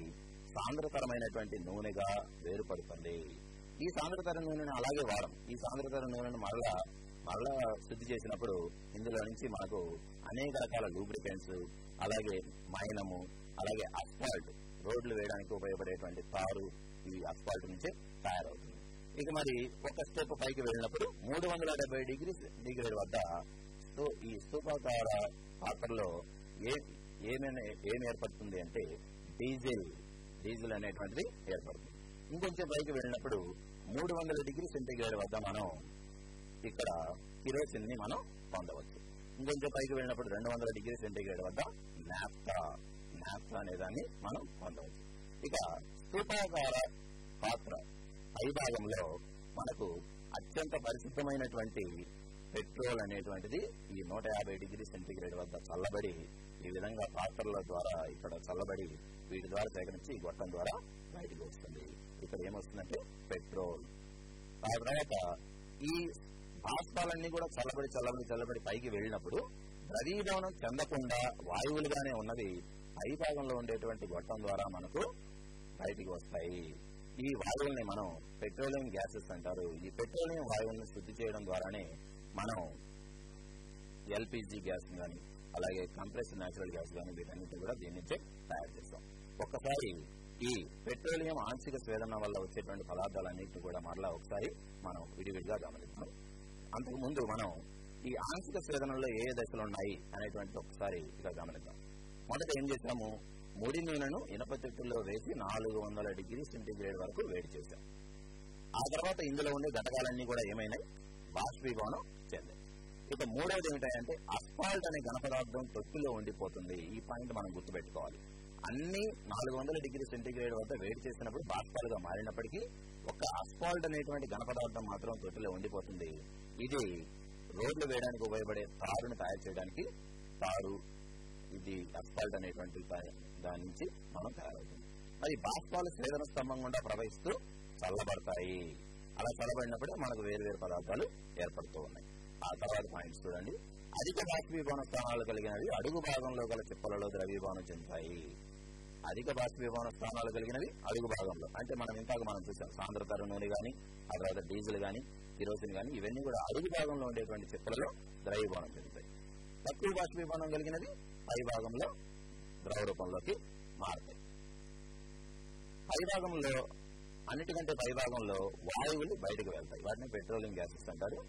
సాంద్రతరమైనటువంటి నూనెగా వేరుపడుతుంది. ఈ సాంద్రతర నూనెను అలాగే వాడం. ఈ సాంద్రతర నూనెను మరలా మరలా శుద్ధి చేసినప్పుడు ఇందులో నుంచి మనకు అనేక రకాల లూబ్రికెంట్స్ అలాగే మైనము అలాగే అస్ఫాల్ట్ రోడ్లు వేయడానికి ఉపయోగపడేటువంటి తారు ఈ అస్ఫాల్ట్ నుంచే తయారవుతుంది. ఇక మరి ఒక స్టెప్ పైకి వెళ్ళినప్పుడు మూడు వందల డెబ్బై డిగ్రీ డిగ్రీ వద్ద ఈ స్థూపాకార పాత్రలో ఏ ఏమైనా ఏం ఏర్పడుతుంది అంటే డీజిల్ డీజిల్ అనేటువంటిది ఏర్పడుతుంది. ఇంకొంచెం పైకి వెళ్ళినప్పుడు మూడు వందల డిగ్రీ సెంటీగ్రేడ్ వద్ద మనం ఇక్కడ కిరోసిన్ని మనం పొందవచ్చు. ఇంకొంచెం పైకి వెళ్ళినప్పుడు రెండు వందల డిగ్రీ సెంటీగ్రేడ్ వద్ద నాప్తా నాప్తా అనే దాన్ని మనం పొందవచ్చు. ఇక స్థూపాకార పాత్ర. పైభాగంలో మనకు అత్యంత పరిశుద్ధమైనటువంటి పెట్రోల్ అనేటువంటిది ఈ నూట యాభై డిగ్రీ సెంటిగ్రేడ్ వద్ద చల్లబడి ఈ విధంగా పాత్రల ద్వారా ఇక్కడ చల్లబడి వీటి ద్వారా సేకరించి ఈ గొట్టం ద్వారా బయటకు వస్తుంది ఇక్కడ ఏమొస్తుందంటే పెట్రోల్. ఆ తర్వాత ఈ బాష్పాలన్నీ కూడా చల్లబడి చల్లబడి చల్లబడి పైకి వెళ్ళినప్పుడు ద్రవీభవనం చెందకుండా వాయువులుగానే ఉన్నది. పై భాగంలో ఉండేటువంటి గొట్టం ద్వారా మనకు బయటికి వస్తాయి. ఈ వాయువుల్ని మనం పెట్రోలియం గ్యాసెస్ అంటారు. ఈ పెట్రోలియం వాయువులను శుద్ధి చేయడం ద్వారానే మనం ఎల్పిజి గ్యాస్ కానీ అలాగే కంప్రెస్ న్యాచురల్ గ్యాస్ కానీ వీటన్నిటి కూడా దీని నుంచే తయారు చేస్తాం. ఒక్కసారి ఈ పెట్రోలియం ఆంశిక స్వేదన వల్ల వచ్చేటువంటి పదార్థాలన్నింటినీ కూడా మరలా ఒకసారి మనం విడివిడిగా గమనిస్తాం అంతకు ముందు మనం ఈ ఆంశిక స్వేదనలో ఏ దశలు ఉన్నాయి అనేటువంటి ఒకసారి ఇక గమనిద్దాం. మొదట ఏం చేశాము? ముడి నూనెను ఇనప చెట్టుల్లో వేసి నాలుగు వందల డిగ్రీ సెంటీగ్రేడ్ వరకు వేడి చేశాం. ఆ తర్వాత ఇందులో ఉండే ఘటకాలన్నీ కూడా ఏమైనాయి? బాష్పీభవనం చెందాయి. ఇక మూడవది ఏమిటంటే అస్పాల్ట్ అనే ఘన పదార్థం తొట్టులో ఉండిపోతుంది. ఈ పాయింట్ మనం గుర్తుపెట్టుకోవాలి. అన్ని నాలుగు వందల డిగ్రీ సెంటీగ్రేడ్ వద్ద వేడి చేసినప్పుడు బాష్పాలుగా మారినప్పటికీ ఒక అస్పాల్ట్ అనేటువంటి ఘన పదార్థం మాత్రం తొట్టులో ఉండిపోతుంది. ఇది రోడ్లు వేయడానికి ఉపయోగపడే తారుని తయారు చేయడానికి తారు ఇది అస్పాల్ట్ అనేటువంటి దాని నుంచి మనం తయారవుతుంది మరి బాష్పాలు స్వేదన స్తంభం గుండా ప్రవహిస్తూ చల్లబడతాయి. అలా చల్లబడినప్పుడే మనకు వేరు వేరు పదార్థాలు ఏర్పడుతూ ఉన్నాయి. ఆ తర్వాత పాయింట్స్ చూడండి. అధిక బాష్పీభవన స్థానాలు కలిగినవి అడుగు భాగంలో గల చిప్పలలో ద్రవీభవనం చెందుతాయి. అధిక బాష్పీభవన స్థానాలు కలిగినవి అడుగు భాగంలో. అంటే మనం ఇంకా మనం చూసాం సాంద్రతర నూనె కానీ ఆ తర్వాత డీజిల్ కానీ కిరోసిన్ కానీ ఇవన్నీ కూడా అడుగు భాగంలో ఉండేటువంటి చిప్పలలో ద్రవీభవనం చెందుతాయి. తక్కువ బాష్పీభవనం కలిగినది పై భాగంలో ద్రవ రూపంలోకి మారుతాయి. పై భాగంలో అన్నిటికంటే పై భాగంలో వాయువులు బయటకు వెళ్తాయి. వాటిని పెట్రోలియం గ్యాసెస్ అంటారు.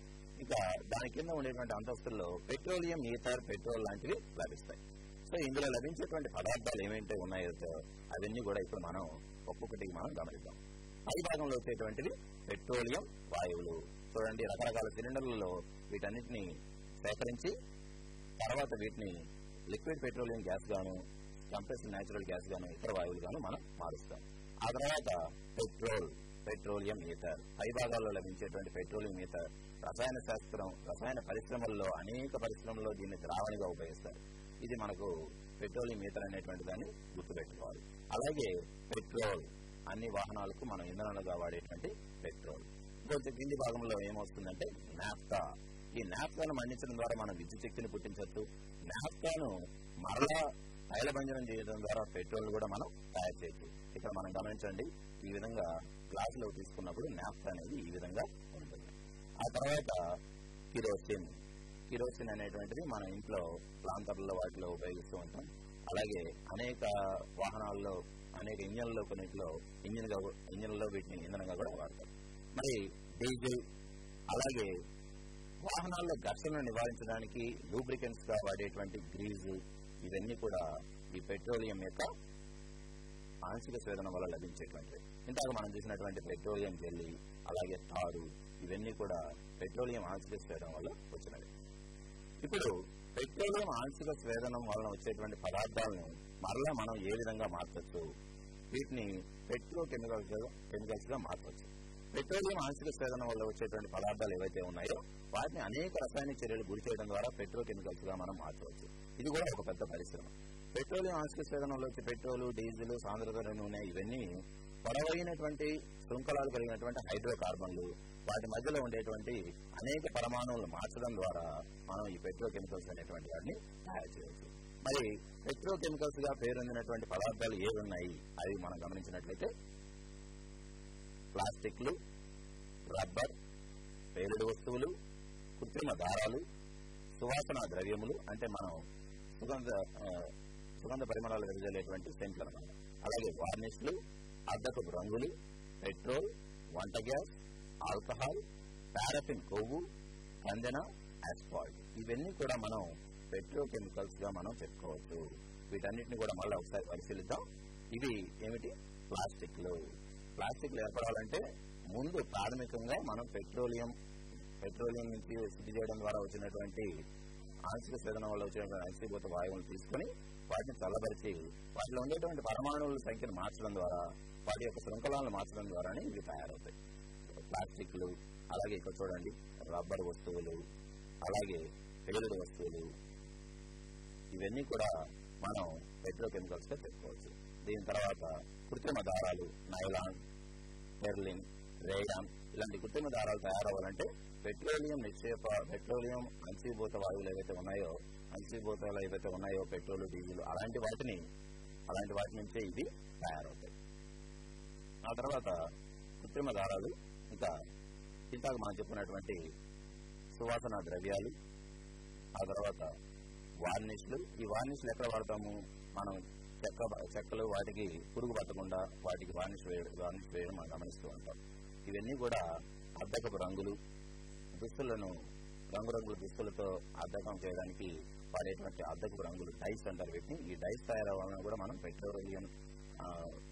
ఇక దాని కింద ఉండేటువంటి అంతస్తుల్లో పెట్రోలియం ఈథర్ పెట్రోల్ లాంటివి లభిస్తాయి. సో ఇందులో లభించేటువంటి పదార్థాలు ఏమైతే ఉన్నాయో అవన్నీ కూడా ఇప్పుడు మనం ఒక్కొక్కటికి మనం గమనిద్దాం. పైభాగంలో వచ్చేటువంటివి పెట్రోలియం వాయువులు. చూడండి రకరకాల సిలిండర్లలో వీటన్నిటిని సేకరించి తర్వాత వీటిని లిక్విడ్ పెట్రోలియం గ్యాస్ గాను కంప్రెస్ న్యాచురల్ గ్యాస్ గాను ఇతర వాయువులుగాను మనం మారుస్తాం ఆ తర్వాత పెట్రోల్ పెట్రోలియం ఈథర్ పై భాగాల్లో లభించేటువంటి పెట్రోలియం ఈథర్ రసాయన శాస్త్రం రసాయన పరిశ్రమల్లో అనేక పరిశ్రమల్లో దీన్ని ద్రావణిగా ఉపయోగిస్తారు. ఇది మనకు పెట్రోలియం ఈథర్ అనేటువంటి దాన్ని గుర్తుపెట్టుకోవాలి. అలాగే పెట్రోల్ అన్ని వాహనాలకు మనం ఇంధనాలుగా వాడేటువంటి పెట్రోల్. ఇంకొంచెం కింది భాగంలో ఏమవుతుందంటే నాఫ్తా. ఈ నాఫ్తాను మండించడం ద్వారా మనం విద్యుత్ శక్తిని పుట్టించవచ్చు నాఫ్తాను మరలా తైలభంజనం చేయడం ద్వారా పెట్రోల్ కూడా మనం తయారు చేయొచ్చు. ఇక్కడ మనం గమనించండి ఈ విధంగా గ్లాసులో తీసుకున్నప్పుడు నాఫ్తా అనేది ఈ విధంగా ఉంటుంది. ఆ తర్వాత కిరోసిన్. కిరోసిన్ అనేటువంటిది మన ఇంట్లో ప్లాంటర్లలో వాటిలో ఉపయోగిస్తూ ఉంటాం. అలాగే అనేక వాహనాల్లో అనేక ఇంజన్లలో కొన్నిట్లో ఇంజిన్ ఇంజన్లలో వీటిని ఇంధనంగా కూడా వాడతారు మరి డీజిల్ అలాగే వాహనాల్లో ఘర్షణను నివారించడానికి లూబ్రికెంట్స్గా వాడేటువంటి గ్రీజు ఇవన్నీ కూడా ఈ పెట్రోలియం యొక్క ఆంశిక స్వేదన వల్ల లభించేటువంటివి ఇంతకు మనం చూసినటువంటి పెట్రోలియం జెల్లీ అలాగే తారు ఇవన్నీ కూడా పెట్రోలియం ఆంశిక స్వేదన వల్ల వచ్చినవి. ఇప్పుడు పెట్రోలియం ఆంశిక స్వేదనం వలన వచ్చేటువంటి పదార్థాలను మరలా మనం ఏ విధంగా మార్చవచ్చు వీటిని పెట్రో కెమికల్స్ కెమికల్స్గా మార్చవచ్చు పెట్రోలియం ఆంశిక స్వేదనం వల్ల వచ్చేటువంటి పదార్థాలు ఏవైతే ఉన్నాయో వాటిని అనేక రసాయన చర్యలు గురి చేయడం ద్వారా పెట్రో కెమికల్స్గా మనం మార్చవచ్చు. ఇది కూడా ఒక పెద్ద పరిశ్రమ. పెట్రోలియం ఆంశిక సేదనంలోకి పెట్రోలు వచ్చే పెట్రోల్ డీజిల్ సాంద్రత నూనె ఇవన్నీ పొడవైనటువంటి శృంఖలాలు కలిగినటువంటి హైడ్రోకార్బన్లు. వాటి మధ్యలో ఉండేటువంటి అనేక పరమాణువులు మార్చడం ద్వారా మనం ఈ పెట్రోకెమికల్స్ అనేటువంటి వాటిని తయారు చేయవచ్చు మరి పెట్రోకెమికల్స్గా పేరొందినటువంటి పదార్థాలు ఏవి ఉన్నాయి అవి మనం గమనించినట్లయితే ప్లాస్టిక్లు రబ్బర్ పేలుడు వస్తువులు కృత్రిమ దారాలు సువాసన ద్రవ్యములు అంటే మనం సుగంధ సుగంధ పరిమళాలు వెదజల్లేటువంటి సెంట్లు అనమాట అలాగే వార్నిష్లు అద్దకపు రంగులు పెట్రోల్ వంట గ్యాస్ ఆల్కహాల్ పారఫిన్ కొవ్వు కందెన ఆస్ఫాల్ట్ ఇవన్నీ కూడా మనం పెట్రో కెమికల్స్గా మనం చెప్పుకోవచ్చు వీటన్నిటిని కూడా మళ్ళీ ఒకసారి పరిశీలిద్దాం. ఇవి ఏమిటి? ప్లాస్టిక్లు. ప్లాస్టిక్లు ఏర్పడాలంటే ముందు ప్రాథమికంగా మనం పెట్రోలియం పెట్రోలియం నుంచి శుద్ధి చేయడం ద్వారా వచ్చినటువంటి ఆంశిక స్వేదన వల్ల వచ్చినటువంటి అనిశ్చిభూత వాయువులను తీసుకొని వాటిని చల్లబరిచి వాటిలో ఉండేటువంటి పరమాణువుల సంఖ్యను మార్చడం ద్వారా వాటి యొక్క శృంఖలాలను మార్చడం ద్వారానే ఇవి తయారవుతాయి. ప్లాస్టిక్లు అలాగే ఇక్కడ చూడండి రబ్బర్ వస్తువులు అలాగే పేలుడు వస్తువులు ఇవన్నీ కూడా మనం పెట్రోకెమికల్స్గా చెప్పుకోవచ్చు దీని తర్వాత కృత్రిమ దారాలు నైలాన్ పెర్లిన్ రేయాన్ ఇలాంటి కృత్రిమ దారాలు తయారవ్వాలంటే పెట్రోలియం నిక్షేప పెట్రోలియం అంశీభూత వాయువులు ఏవైతే ఉన్నాయో అంశీభూతాలు ఏవైతే ఉన్నాయో పెట్రోల్ డీజిల్ అలాంటి వాటిని అలాంటి వాటి నుంచే ఇది తయారవుతాయి. ఆ తర్వాత కృత్రిమ దారాలు ఇంకా ఇంతాక మనం చెప్పినటువంటి సువాసన ద్రవ్యాలు ఆ తర్వాత వార్నిష్లు. ఈ వార్నిష్లు ఎక్కడ వాడతాము? మనం చెక్క చెక్కలు వాటికి పురుగు పట్టకుండా వాటికి వార్నిష్ వేయడం వార్నిష్ వేయడం మనం గమనిస్తూ ఉంటాం. ఇవన్నీ కూడా అద్దకపు రంగులు. దుస్తులను రంగురంగుల దుస్తులతో అద్దకం చేయడానికి వాడేటువంటి అద్దకపు రంగులు డైస్ అంటారు వీటిని. ఈ డైస్ తయారవ్వాలని కూడా మనం పెట్రోలియం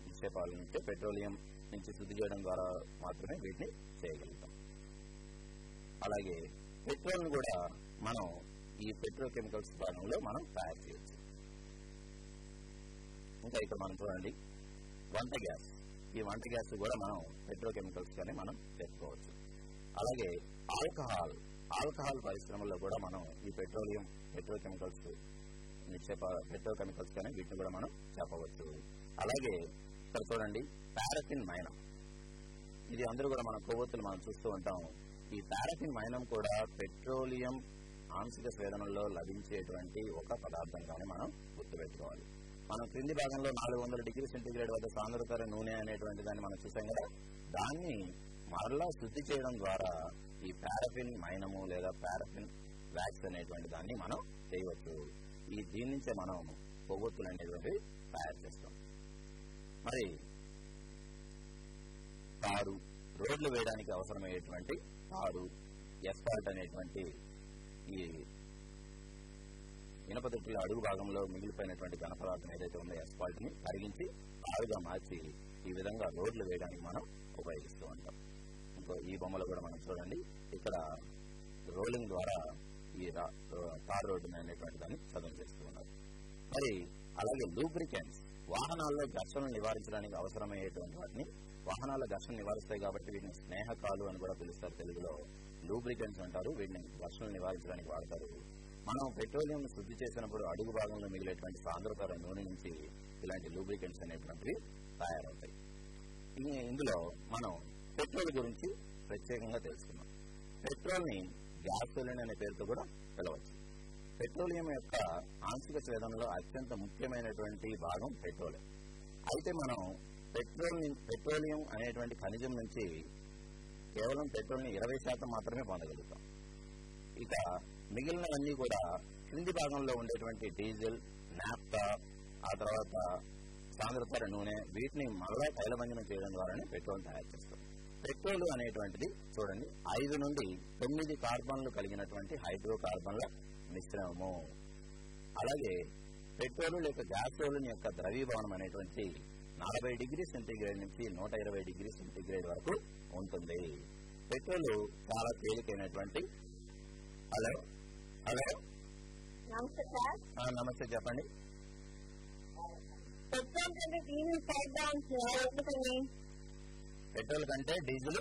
నిక్షేపాల నుంచి పెట్రోలియం నుంచి శుద్ధి చేయడం ద్వారా మాత్రమే వీటిని చేయగలుగుతాం. అలాగే పెట్రోల్ కూడా మనం ఈ పెట్రోకెమికల్స్ భాగంలో మనం తయారు చేయొచ్చు. ఇంకా ఇక్కడ మనం చూడండి. వంట గ్యాస్. ఈ వంట గ్యాస్ కూడా మనం పెట్రోకెమికల్స్ గానే మనం తెచ్చుకోవచ్చు. అలాగే ఆల్కహాల్ ఆల్కహాల్ పరిశ్రమల్లో కూడా మనం ఈ పెట్రోలియం పెట్రోకెమికల్స్ నిక్షేప పెట్రోకెమికల్స్ కానీ వీటిని కూడా మనం చెప్పవచ్చు. అలాగే ఇక్కడ చూడండి పారఫిన్ మైనం. ఇది అందరూ కూడా మన కొవ్వొత్తులు మనం చూస్తూ ఉంటాం ఈ పారఫిన్ మైనం కూడా పెట్రోలియం ఆంశిక స్వేదనంలో లభించేటువంటి ఒక పదార్థంగానే మనం గుర్తుపెట్టుకోవాలి. మనం క్రింది భాగంలో నాలుగు వందల డిగ్రీ సెంటీగ్రేడ్ వద్ద సాంద్రతర నూనె అనేటువంటి దాన్ని మనం చూసాం కదా. దాన్ని మరలా శుద్ధి చేయడం ద్వారా ఈ పారఫిన్ మైనము లేదా పారఫిన్ వ్యాక్స్ అనేటువంటి దాన్ని మనం చేయవచ్చు. ఈ దీని నుంచే మనం కొవ్వొత్తులు అనేటువంటి తయారు చేస్తాం. మరి తారు రోడ్లు వేయడానికి అవసరమయ్యేటువంటి తారు ఎస్పాల్ట్ అనేటువంటి ఈ ఇనప అడుగు భాగంలో మిగిలిపోయినటువంటి ఘన పదార్థం ఏదైతే ఉందో ఎస్పాల్ట్ని కరిగించి తారుగా మార్చి ఈ విధంగా రోడ్లు వేయడానికి మనం ఉపయోగిస్తూ ఉంటాం. ఇంకో ఈ బొమ్మలో కూడా మనం చూడండి. ఇక్కడ రోలింగ్ ద్వారా ఈ రా- తార్ రోడ్డు అనేటువంటి దాన్ని చదువు చేస్తూ ఉన్నారు. మరి అలాగే లూబ్రికెంట్స్ వాహనాల్లో ఘర్షణను నివారించడానికి అవసరమయ్యేటువంటి వాటిని వాహనాల ఘర్షణ నివారిస్తాయి కాబట్టి వీటిని స్నేహకాలు అని కూడా పిలుస్తారు తెలుగులో. లూబ్రికెంట్స్ అంటారు. వీటిని ఘర్షణలు నివారించడానికి వాడతారు. మనం పెట్రోలియం శుద్ధి చేసినప్పుడు అడుగు భాగంలో మిగిలేటువంటి సాంద్రతర నూనె నుంచి ఇలాంటి లూబ్రికెంట్స్ అనేటువంటివి తయారవుతాయి. ఇందులో మనం పెట్రోల్ గురించి ప్రత్యేకంగా తెలుసుకున్నాం పెట్రోల్ని గ్యాసోలిన్ అనే పేరుతో కూడా పిలవచ్చు. పెట్రోలియం యొక్క ఆంశిక ఛేదంలో అత్యంత ముఖ్యమైనటువంటి భాగం పెట్రోల్. అయితే మనం పెట్రోల్ పెట్రోలియం అనేటువంటి ఖనిజం నుంచి కేవలం పెట్రోల్ని ఇరవై శాతం మాత్రమే పొందగలుగుతాం. ఇక మిగిలినవన్నీ కూడా క్రింది భాగంలో ఉండేటువంటి డీజిల్ నాఫ్తా ఆ తర్వాత సాంద్రతర నూనె వీటిని మరలా తైలబంధనం చేయడం ద్వారానే పెట్రోల్ తయారు చేస్తాం. పెట్రోల్ అనేటువంటిది చూడండి ఐదు నుండి తొమ్మిది కార్బన్లు కలిగినటువంటి హైడ్రో కార్బన్ల మిశ్రమము. అలాగే పెట్రోల్ లేక గ్యాసోలిన్ యొక్క ద్రవీభవనం అనేటువంటి నలభై డిగ్రీ సెంటీగ్రేడ్ నుంచి నూట ఇరవై డిగ్రీ సెంటీగ్రేడ్ వరకు ఉంటుంది. పెట్రోల్ చాలా తేలికైనటువంటి హలో? హలో. నమస్తే సార్. ఆ, నమస్తే చెప్పండి. పెట్రోల్ కంటే డీజిల్ సైడ్ డౌన్ ఎందుకని పెట్రోల్ కంటే డీజిల్?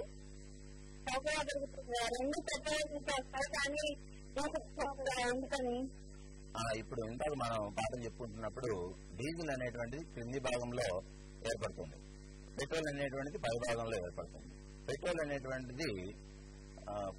రెండు పెట్రోల్ కానీ ఎందుకని ఇప్పుడు ఇంతకు మనం పాఠం చెప్పుకుంటున్నప్పుడు డీజిల్ అనేటువంటిది క్రింది భాగంలో ఏర్పడుతుంది. పెట్రోల్ అనేటువంటిది పై భాగంలో ఏర్పడుతుంది. పెట్రోల్ అనేటువంటిది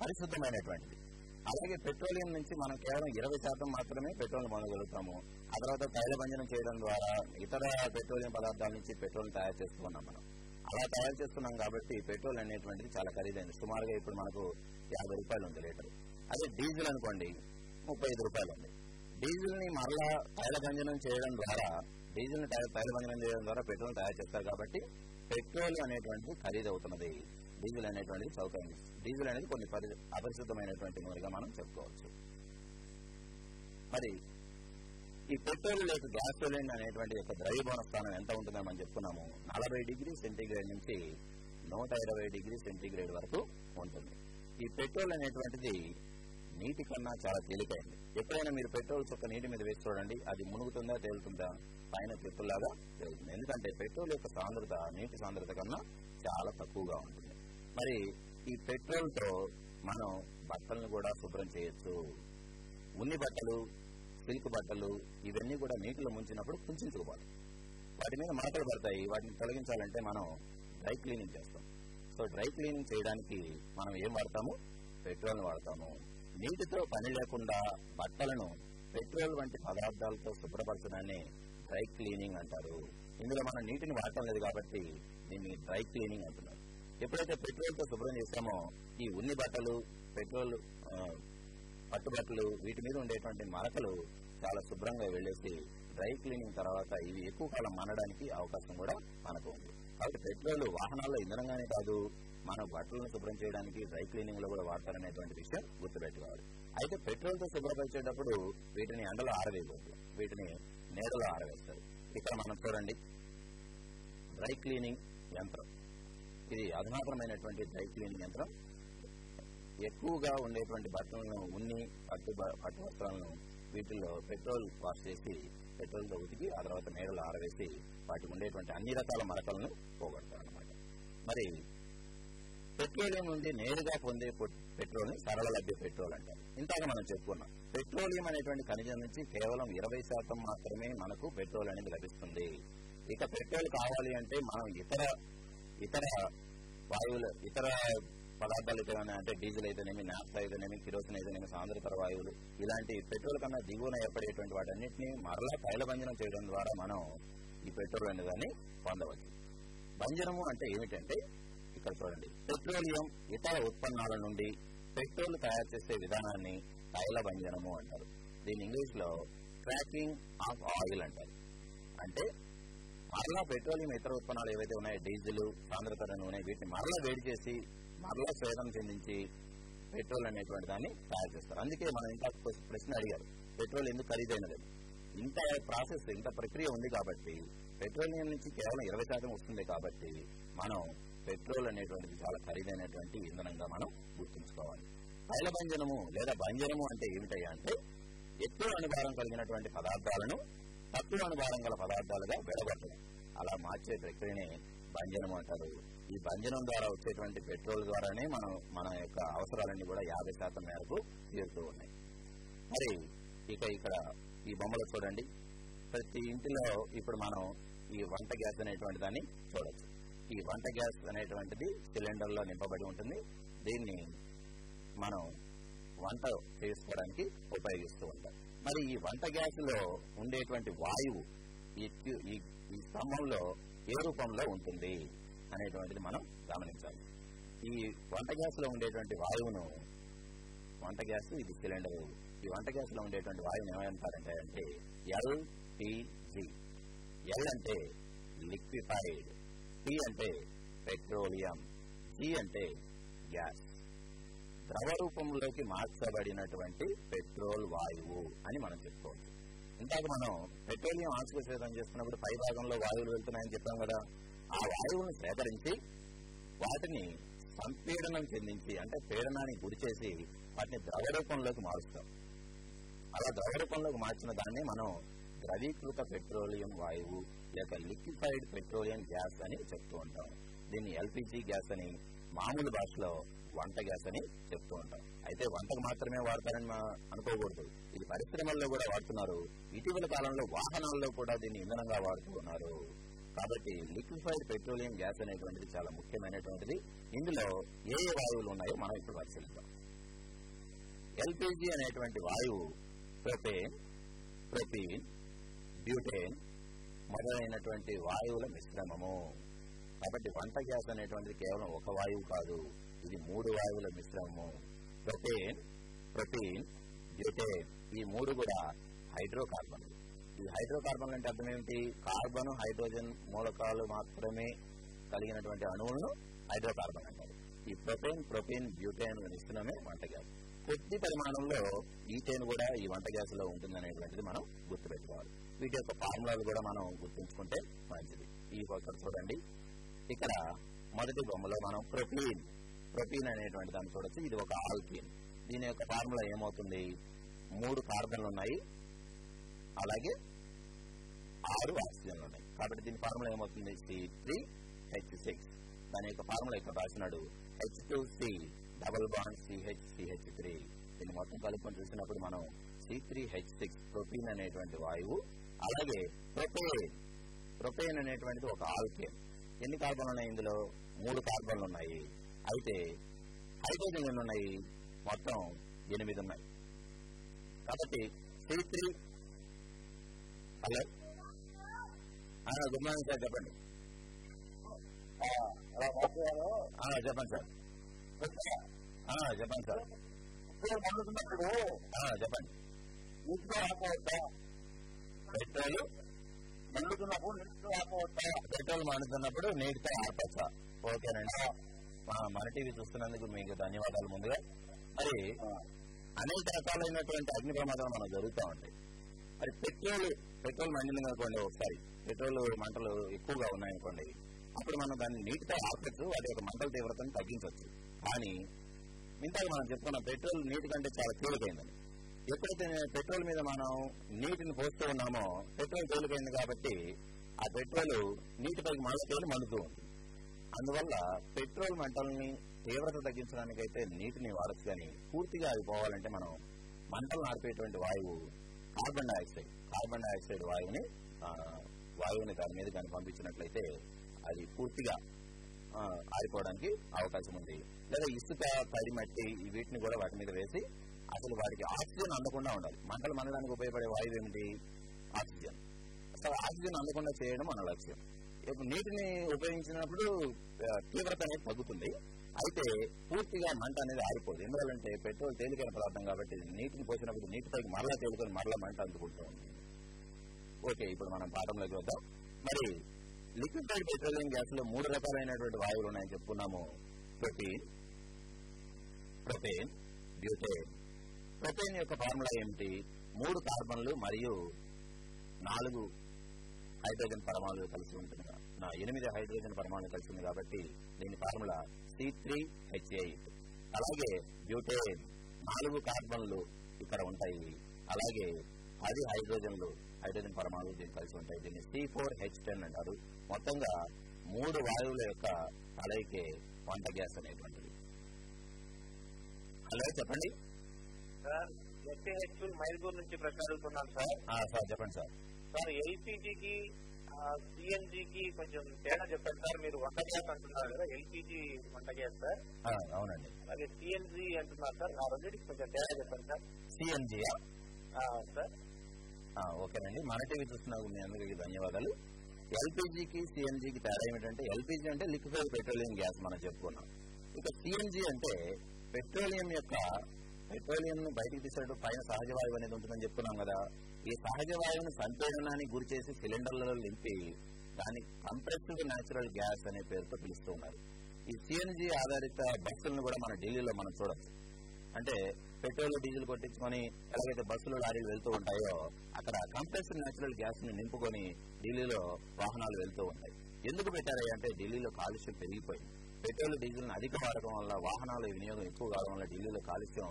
పరిశుద్ధమైనటువంటిది. అలాగే పెట్రోలియం నుంచి మనం కేవలం ఇరవై శాతం మాత్రమే పెట్రోల్ పొందగలుగుతాము ఆ తర్వాత తైలభంజనం చేయడం ద్వారా ఇతర పెట్రోలియం పదార్థాల నుంచి పెట్రోల్ తయారు చేసుకున్నాం మనం. అలా తయారు చేస్తున్నాం కాబట్టి పెట్రోల్ అనేటువంటిది చాలా ఖరీదైంది. సుమారుగా ఇప్పుడు మనకు యాభై రూపాయలు ఉంది లీటర్. అదే డీజిల్ అనుకోండి ముప్పై ఐదు రూపాయలు ఉంది. డీజిల్ని మరలా తైలభంజనం చేయడం ద్వారా డీజిల్ని తైలభంజనం చేయడం ద్వారా పెట్రోల్ తయారు చేస్తారు కాబట్టి పెట్రోల్ అనేటువంటిది ఖరీదు అవుతున్నది డీజిల్ అనేటువంటిది సౌకర్యం డీజిల్ అనేది కొన్ని పరి అపరిశుద్ధమైనటువంటి నూనెగా మనం చెప్పుకోవచ్చు. మరి ఈ పెట్రోల్ లేక గ్యాసోలిన్ అనేటువంటి యొక్క ద్రవ్యభవన స్థానం ఎంత ఉంటుందని మనం చెప్పుకున్నాము? నలభై డిగ్రీ సెంటీగ్రేడ్ నుంచి నూట ఇరవై డిగ్రీ సెంటీగ్రేడ్ వరకు ఉంటుంది. ఈ పెట్రోల్ అనేటువంటిది నీటి కన్నా చాలా తేలికైంది. ఎప్పుడైనా మీరు పెట్రోల్ చొక్క నీటి మీద వేసి చూడండి అది మునుగుతుందా తేలుతుందా? పైన పెట్టులాగా తేలుతుంది. ఎందుకంటే పెట్రోల్ యొక్క సాంద్రత నీటి సాంద్రత కన్నా చాలా తక్కువగా ఉంటుంది. మరి ఈ పెట్రోల్తో మనం బట్టలను కూడా శుభ్రం చేయొచ్చు. ఉన్ని బట్టలు సిల్క్ బట్టలు ఇవన్నీ కూడా నీటిలో ముంచినప్పుడు కుంచుకుపోతాయి వాటి మీద మాటలు పడతాయి. వాటిని తొలగించాలంటే మనం డ్రై క్లీనింగ్ చేస్తాం. సో డ్రై క్లీనింగ్ చేయడానికి మనం ఏం వాడతాము? పెట్రోల్ని వాడతాము. నీటితో పని లేకుండా బట్టలను పెట్రోల్ వంటి పదార్థాలతో శుభ్రపరచడాన్ని డ్రై క్లీనింగ్ అంటారు. ఇందులో మనం నీటిని వాడటం లేదు కాబట్టి దీన్ని డ్రై క్లీనింగ్ అంటున్నారు. ఎప్పుడైతే పెట్రోల్తో శుభ్రం చేస్తామో ఈ ఉన్ని బట్టలు పెట్రోల్ పట్టుబట్టలు వీటి మీద ఉండేటువంటి మరకలు చాలా శుభ్రంగా వెళ్ళేసి డ్రై క్లీనింగ్ తర్వాత ఇవి ఎక్కువ కాలం మనడానికి అవకాశం కూడా మనకు ఉంది. కాబట్టి పెట్రోల్ వాహనాల్లో ఇంధనంగానే కాదు మనం బట్టలను శుభ్రం చేయడానికి డ్రై క్లీనింగ్లో కూడా వాడతారనేటువంటి విషయం గుర్తుపెట్టుకోవాలి. అయితే పెట్రోల్తో శుభ్రపరిచేటప్పుడు వీటిని ఎండలో ఆరవేయకూడదు. వీటిని నీడలో ఆరవేస్తారు. ఇక్కడ మనం చూడండి. డ్రై క్లీనింగ్ యంత్రం. ఇది అధునాతనమైనటువంటి డ్రై క్లీనింగ్ యంత్రం. ఎక్కువగా ఉండేటువంటి బట్టలను ఉన్ని పట్టు పట్టు వస్త్రాలను వీటిల్లో పెట్రోల్ వాష్ చేసి పెట్రోల్తో ఉతికి ఆ తర్వాత నీడలో ఆరవేసి వాటికి ఉండేటువంటి అన్ని రకాల మరకలను పోగొడతారు అనమాట మరి పెట్రోలియం నుండి నేరుగా పొందే పెట్రోల్ని పెట్రోల్ని సరళ లభ్య పెట్రోల్ అంటారు. ఇంతగా మనం చెప్పుకున్నాం. పెట్రోలియం అనేటువంటి ఖనిజం నుంచి కేవలం ఇరవై శాతం మాత్రమే మనకు పెట్రోల్ అనేది లభిస్తుంది. ఇక పెట్రోల్ కావాలి అంటే మనం ఇతర ఇతర వాయువులు ఇతర పదార్థాలు అయితే అంటే డీజిల్ అయితేనేమి నాఫ్తా అయితేనేమి కిరోసిన్ అయితేనేమి సాంద్రతర వాయువులు ఇలాంటి పెట్రోల్ కన్నా దిగువన ఏర్పడేటువంటి వాటన్నిటిని మరలా తైలభంజనం చేయడం ద్వారా మనం ఈ పెట్రోల్ అనే దాన్ని పొందవచ్చు. భంజనము అంటే ఏమిటంటే ఇక్కడ చూడండి. పెట్రోలియం ఇతర ఉత్పన్నాల నుండి పెట్రోల్ తయారు చేసే విధానాన్ని తైలభంజనము అంటారు. దీని ఇంగ్లీష్లో క్రాకింగ్ ఆఫ్ ఆయిల్ అంటారు. అంటే మరలా పెట్రోలియం ఇతర ఉత్పన్నాలు ఏవైతే ఉన్నాయో డీజిల్ సాంద్రతర నూనె వీటిని మరలా వేడి చేసి మరలా స్వేదం చెందించి పెట్రోల్ అనేటువంటి దాన్ని తయారు చేస్తారు. అందుకే మనం ఇంకా ప్రశ్న అడిగారు పెట్రోల్ ఎందుకు ఖరీదైనది? ఇంత ప్రాసెస్ ఇంత ప్రక్రియ ఉంది కాబట్టి పెట్రోలియం నుంచి కేవలం ఇరవై శాతం వస్తుంది కాబట్టి మనం పెట్రోల్ అనేటువంటిది చాలా ఖరీదైనటువంటి ఇంధనంగా మనం గుర్తుంచుకోవాలి. తైల భంజనము లేదా భంజనము అంటే ఏమిటయ్యా అంటే ఎక్కువ అణుభారం కలిగినటువంటి పదార్థాలను తక్కువ అణుభారం గల పదార్థాలుగా విడగొట్టడం. అలా మార్చే ప్రక్రియనే భంజనం అంటారు. ఈ భంజనం ద్వారా వచ్చేటువంటి పెట్రోల్ ద్వారానే మనం మన యొక్క అవసరాలన్నీ కూడా యాభై శాతం మేరకు తీరుతూ ఉన్నాయి. మరి ఇక ఇక్కడ ఈ బొమ్మలో చూడండి. ప్రతి ఇంటిలో ఇప్పుడు మనం ఈ వంట గ్యాస్ అనేటువంటి దాన్ని చూడొచ్చు. ఈ వంట గ్యాస్ అనేటువంటిది సిలిండర్లో నింపబడి ఉంటుంది. దీన్ని మనం వంట చేసుకోవడానికి ఉపయోగిస్తూ ఉంటాం. మరి ఈ వంట గ్యాస్లో ఉండేటువంటి వాయువు ఈ ఈ స్తంభంలో ఏ రూపంలో ఉంటుంది అనేటువంటిది మనం గమనించాలి. ఈ వంట గ్యాస్లో ఉండేటువంటి వాయువును వంట గ్యాస్ ఇది సిలిండర్. ఈ వంట గ్యాస్లో ఉండేటువంటి వాయువుని ఏమంటారంటే అంటే ఎల్పిజి. ఎల్ అంటే లిక్విఫైడ్. పి అంటే పెట్రోలియం. జి అంటే గ్యాస్. ద్రవ రూపంలోకి మార్చబడినటువంటి పెట్రోల్ వాయువు అని మనం చెప్పుకోవచ్చు. ఇందాక మనం పెట్రోలియం ఆశ్వసేదం చేస్తున్నప్పుడు పై భాగంలో వాయువులు వెళ్తున్నాయని చెప్పాం కదా. ఆ వాయువులను సేకరించి వాటిని సంపీడనం చెందించి అంటే పీడనానికి గురి చేసి వాటిని ద్రవ రూపంలోకి మారుస్తాం. అలా ద్రవ రూపంలోకి మార్చిన దాన్ని మనం ద్రవీకృత పెట్రోలియం వాయువు లేక లిక్విఫైడ్ పెట్రోలియం గ్యాస్ అని చెప్తూ ఉంటాం. దీన్ని ఎల్పిజి గ్యాస్ అని మామూలు భాషలో వంట గ్యాస్ అని చెప్తూ ఉంటాం అయితే వంటకు మాత్రమే వాడతారని మా- అనుకోకూడదు. ఇది పరిశ్రమల్లో కూడా వాడుతున్నారు. ఇటీవల కాలంలో వాహనాల్లో కూడా దీన్ని ఇంధనంగా వాడుతూ ఉన్నారు కాబట్టి లిక్విఫైడ్ పెట్రోలియం గ్యాస్ అనేటువంటిది చాలా ముఖ్యమైనటువంటిది. ఇందులో ఏ ఏ వాయువులు ఉన్నాయో మనం ఇప్పుడు పరిశీలిద్దాం. ఎల్పిజి అనేటువంటి వాయువు ప్రొపేన్ ప్రొపీన్ బ్యూటేన్ మొదలైనటువంటి వాయువుల మిశ్రమము. కాబట్టి వంట గ్యాస్ అనేటువంటిది కేవలం ఒక వాయువు కాదు. ఇది మూడు వాయువుల మిశ్రమము. Propane protein butane. ఈ మూడు కూడా హైడ్రోకార్బన్లు ఈ హైడ్రోకార్బన్లు అంటే అర్థం ఏమిటి? కార్బన్ హైడ్రోజన్ మూలకాలు మాత్రమే కలిగినటువంటి అణువులను హైడ్రోకార్బన్ అంటారు. ఈ ప్రొపేన్ ప్రొపీన్ బ్యూటేన్ మిశ్రమే వంట గ్యాస్. కొద్ది పరిమాణంలో ఈథేన్ కూడా ఈ వంట గ్యాస్లో ఉంటుందనేటువంటిది మనం గుర్తుపెట్టుకోవాలి. వీటి యొక్క ఫార్ములాలు కూడా మనం గుర్తుంచుకుంటే మంచిది. ఈ ఇక్కడ చూడండి. ఇక్కడ మొదటి బొమ్మలో మనం ప్రొపీన్ ప్రొపీన్ అనేటువంటి దాన్ని చూడొచ్చు. ఇది ఒక ఆల్కీన్. దీని యొక్క ఫార్ములా ఏమవుతుంది? మూడు కార్బన్లు ఉన్నాయి. అలాగే ఆరు ఆక్సిజన్లు ఉన్నాయి. కాబట్టి దీని ఫార్ములా ఏమవుతుంది? సి త్రీ హెచ్ సిక్స్ దాని యొక్క ఫార్ములా ఇక్కడ రాసినాడు. H two C double bond C H C H three దీన్ని మొత్తం కలుపుకొని చూసినప్పుడు మనం C three H six propene అనేటువంటి వాయువు అలాగే ప్రొపేన్ ప్రొపేన్ అనేటువంటిది ఒక ఆల్కేన్. ఎన్ని కార్బన్లు ఉన్నాయి ఇందులో? మూడు కార్బన్లు ఉన్నాయి. అయితే హైడ్రోజన్ ఎన్ని ఉన్నాయి మొత్తం ఎనిమిది ఉన్నాయి. కాబట్టి C three. Hello? Good morning sir చెప్పండి. చెప్పండి సార్. చెప్పండి సార్. చెప్పండి. నీటితో ఆపవచ్చా పెట్రోల్ పండుతున్నప్పుడు నీటితో ఆపవచ్చా పెట్రోల్ మండుతున్నప్పుడు నీటితో ఆపచ్చా? ఓకేనండి. మన టీవీ చూస్తున్నందుకు మీకు ధన్యవాదాలు ముందుగా. మరి అనేక రకాలైనటువంటి అగ్ని ప్రమాదాలు మనకు జరుగుతూ ఉంటాయి. మరి పెట్రోల్ పెట్రోల్ మండింది అనుకోండి ఒకసారి. పెట్రోల్ మంటలు ఎక్కువగా ఉన్నాయనుకోండి అప్పుడు మనం దాన్ని నీటితో ఆపచ్చు వాటి యొక్క మంటల తీవ్రతను తగ్గించవచ్చు. కానీ ఇంతకు మనం చెప్పుకున్న పెట్రోల్ నీటి కంటే చాలా తేలికైందని. ఎప్పుడైతే పెట్రోల్ మీద మనం నీటిని పోస్తూ ఉన్నామో పెట్రోల్ తేలికైంది కాబట్టి ఆ పెట్రోల్ నీటిపైకి మళ్ళీ తేలి మండుతూ ఉంటుంది. అందువల్ల పెట్రోల్ మంటల్ని తీవ్రత తగ్గించడానికైతే నీటిని వాడచ్చు కానీ పూర్తిగా అవి పోవాలంటే మనం మంటలు నడిపేటువంటి వాయువు కార్బన్ డైఆక్సైడ్ కార్బన్ డైఆక్సైడ్ వాయువుని వాయువుని దాని మీద కానీ పంపించినట్లయితే అది పూర్తిగా ఆరిపోవడానికి అవకాశం ఉంది. లేదా ఇసుక తడి మట్టి వీటిని కూడా వాటి మీద వేసి అసలు వాటికి ఆక్సిజన్ అందకుండా ఉండాలి. మంటలు మండడానికి ఉపయోగపడే వాయువు ఏమిటి? ఆక్సిజన్. అసలు ఆక్సిజన్ అందకుండా చేయడం మన లక్ష్యం. నీటిని ఉపయోగించినప్పుడు తీవ్రత అనేది తగ్గుతుంది. అయితే పూర్తిగా మంట అనేది ఆరిపోదు. ఎందువల్లంటే పెట్రోల్ తేలికైన పదార్థం కాబట్టి నీటిని పోసినప్పుడు నీటిపైకి మరలా తేలికొని మరలా మంట అందుకుంటూ ఉంటుంది ఓకే ఇప్పుడు మనం పాఠంలోకి వద్దాం. మరి లిక్విఫైడ్ పెట్రోలియం గ్యాస్లో మూడు రకాలైనటువంటి వాయువులు ఉన్నాయని చెప్పుకున్నాము. Protein propane butane. ప్రొపేన్ యొక్క ఫార్ములా ఏమిటి? మూడు కార్బన్లు మరియు నాలుగు హైడ్రోజన్ పరమాణులు కలిసి ఉంటుంది. ఎనిమిది హైడ్రోజన్ పరమాణులు కలిసి ఉంది కాబట్టి దీని formula C three H eight అలాగే బ్యూటేన్ నాలుగు కార్బన్లు ఇక్కడ ఉంటాయి. అలాగే పది హైడ్రోజన్లు హైడ్రోజన్ పరమాణులు దీనికి కలిసి ఉంటాయి. దీన్ని సి ఫోర్ హెచ్ టెన్ అంటారు. మొత్తంగా మూడు వాయువుల యొక్క కలయికే వంట గ్యాస్ అనేటువంటిది. హలో చెప్పండి? సార్ ఎస్ఏహెచ్ మైల్పూర్ నుంచి ప్రశ్న అడుగుతున్నాను సార్. సార్ చెప్పండి సార్. సార్ ఎల్పిజికి సిఎన్జికి కొంచెం తేడా చెప్పండి సార్. మీరు వంట గ్యాస్ అంటున్నారు కదా ఎల్పిజి వంట గ్యాస్ సార్. అవునండి. అలాగే సిఎన్జి అంటున్నారు సార్. ఆ రెండింటికి కొంచెం తేడా చెప్పండి సార్. CNG sir. ఓకేనండి. మన టీవీ చూస్తున్నందుకు మీ అందరికీ ధన్యవాదాలు. ఎల్పిజికి సిఎన్జికి తేడా ఏమిటంటే ఎల్పిజి అంటే లిక్విఫైడ్ పెట్రోలియం గ్యాస్ మనం చెప్పుకున్నాం. ఇక సిఎన్జి అంటే పెట్రోలియం యొక్క పెట్రోలియం ను బయటికి తీసేటప్పుడు పైన సహజ వాయువు అనేది ఉంటుందని చెప్పుకున్నాం కదా. ఈ సహజ వాయువుని సంపీడనానికి గురి చేసి సిలిండర్లలో నింపి దాన్ని కంప్రెస్డ్ న్యాచురల్ గ్యాస్ అనే పేరుతో పిలుస్తూ ఉన్నారు. ఈ సిఎన్జి ఆధారిత బస్సులను కూడా మన ఢిల్లీలో మనం చూడొచ్చు అంటే పెట్రోల్ డీజిల్ కొట్టించుకొని ఎలాగైతే బస్సులు లారీలు వెళ్తూ ఉంటాయో అక్కడ కంప్రెస్డ్ న్యాచురల్ గ్యాస్ని నింపుకొని ఢిల్లీలో వాహనాలు వెళ్తూ ఉంటాయి ఎందుకు పెట్టారయ్య అంటే ఢిల్లీలో కాలుష్యం పెరిగిపోయింది. పెట్రోల్ డీజిల్ అధిక వాడకం వల్ల వాహనాల వినియోగం ఎక్కువ కావడం వల్ల ఢిల్లీలో కాలుష్యం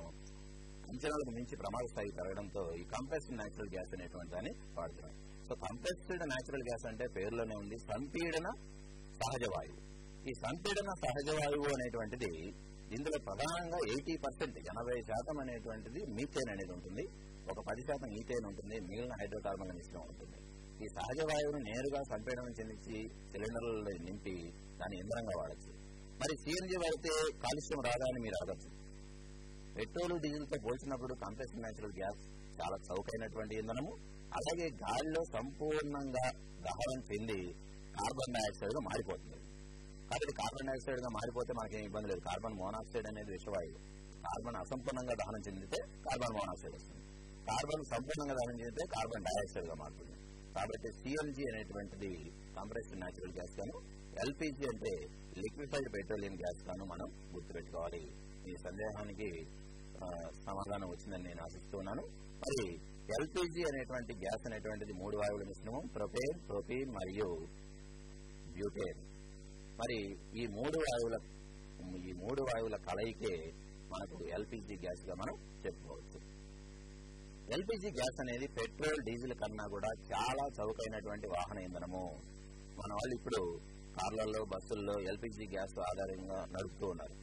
అంచనాలకు మించి ప్రమాద స్థాయి పెరగడంతో ఈ కంప్రెస్డ్ న్యాచురల్ గ్యాస్ అనేటువంటి దాన్ని వాడుతున్నాం. సో కంప్రెస్డ్ న్యాచురల్ గ్యాస్ అంటే పేరులోనే ఉంది. సంపీడన సహజ వాయువు. ఈ సంపీడన సహజ వాయువు అనేటువంటిది ఇందులో ప్రధానంగా ఎయిటీ పర్సెంట్ ఎనభై శాతం అనేటువంటిది మీథేన్ అనేది ఉంటుంది. ఒక పది శాతం ఈథేన్ ఉంటుంది. మిగిలిన హైడ్రోకార్బన్ల మిశ్రమం ఉంటుంది. ఈ సహజ వాయువును నేరుగా సంపీడనం చెందించి సిలిండర్లలో నింపి దాన్ని ఇంధనంగా వాడచ్చు. మరి సిఎన్జి వాడితే కాలుష్యం రాదా అని మీరు అడగచ్చు. పెట్రోల్ డీజిల్తో పోల్చినప్పుడు కంప్రెస్డ్ న్యాచురల్ గ్యాస్ చాలా చౌకైనటువంటి ఇంధనము. అలాగే గాలిలో సంపూర్ణంగా దహనం చెంది కార్బన్ డైఆక్సైడ్గా మారిపోతుంది. కాబట్టి కార్బన్ డైఆక్సైడ్గా మారిపోతే మనకేం ఇబ్బంది లేదు. కార్బన్ మోనాక్సైడ్ అనేది విషవాయువు. కార్బన్ అసంపూర్ణంగా దహనం చెందితే కార్బన్ మోనాక్సైడ్ వస్తుంది. కార్బన్ సంపూర్ణంగా దహనం చెందితే కార్బన్ డైఆక్సైడ్గా మారుతుంది. కాబట్టి సిఎన్జి అనేటువంటిది కంప్రెస్డ్ న్యాచురల్ గ్యాస్ గాను ఎల్పిజి అంటే లిక్విఫైడ్ పెట్రోలియం గ్యాస్ గాను మనం గుర్తుపెట్టుకోవాలి. ఈ సందేహానికి సమాధానం వచ్చిందని నేను ఆశిస్తున్నాను. మరి ఎల్పిజి అనేటువంటి గ్యాస్ అనేటువంటిది మూడు వాయువుల మిశ్రమం ప్రొపేన్ ప్రొపీన్ మరియు బ్యూటేన్. మరి ఈ మూడు వాయువుల ఈ మూడు వాయువుల కలయికే మనకు ఎల్పిజి గ్యాస్గా మనం చెప్పుకోవచ్చు. ఎల్పిజి గ్యాస్ అనేది పెట్రోల్ డీజిల్ కన్నా కూడా చాలా చౌకైనటువంటి వాహన ఇంధనము. మన వాళ్ళు ఇప్పుడు కార్లలో బస్సుల్లో ఎల్పిజి గ్యాస్ ఆధారంగా నడుపుతూ ఉన్నారు.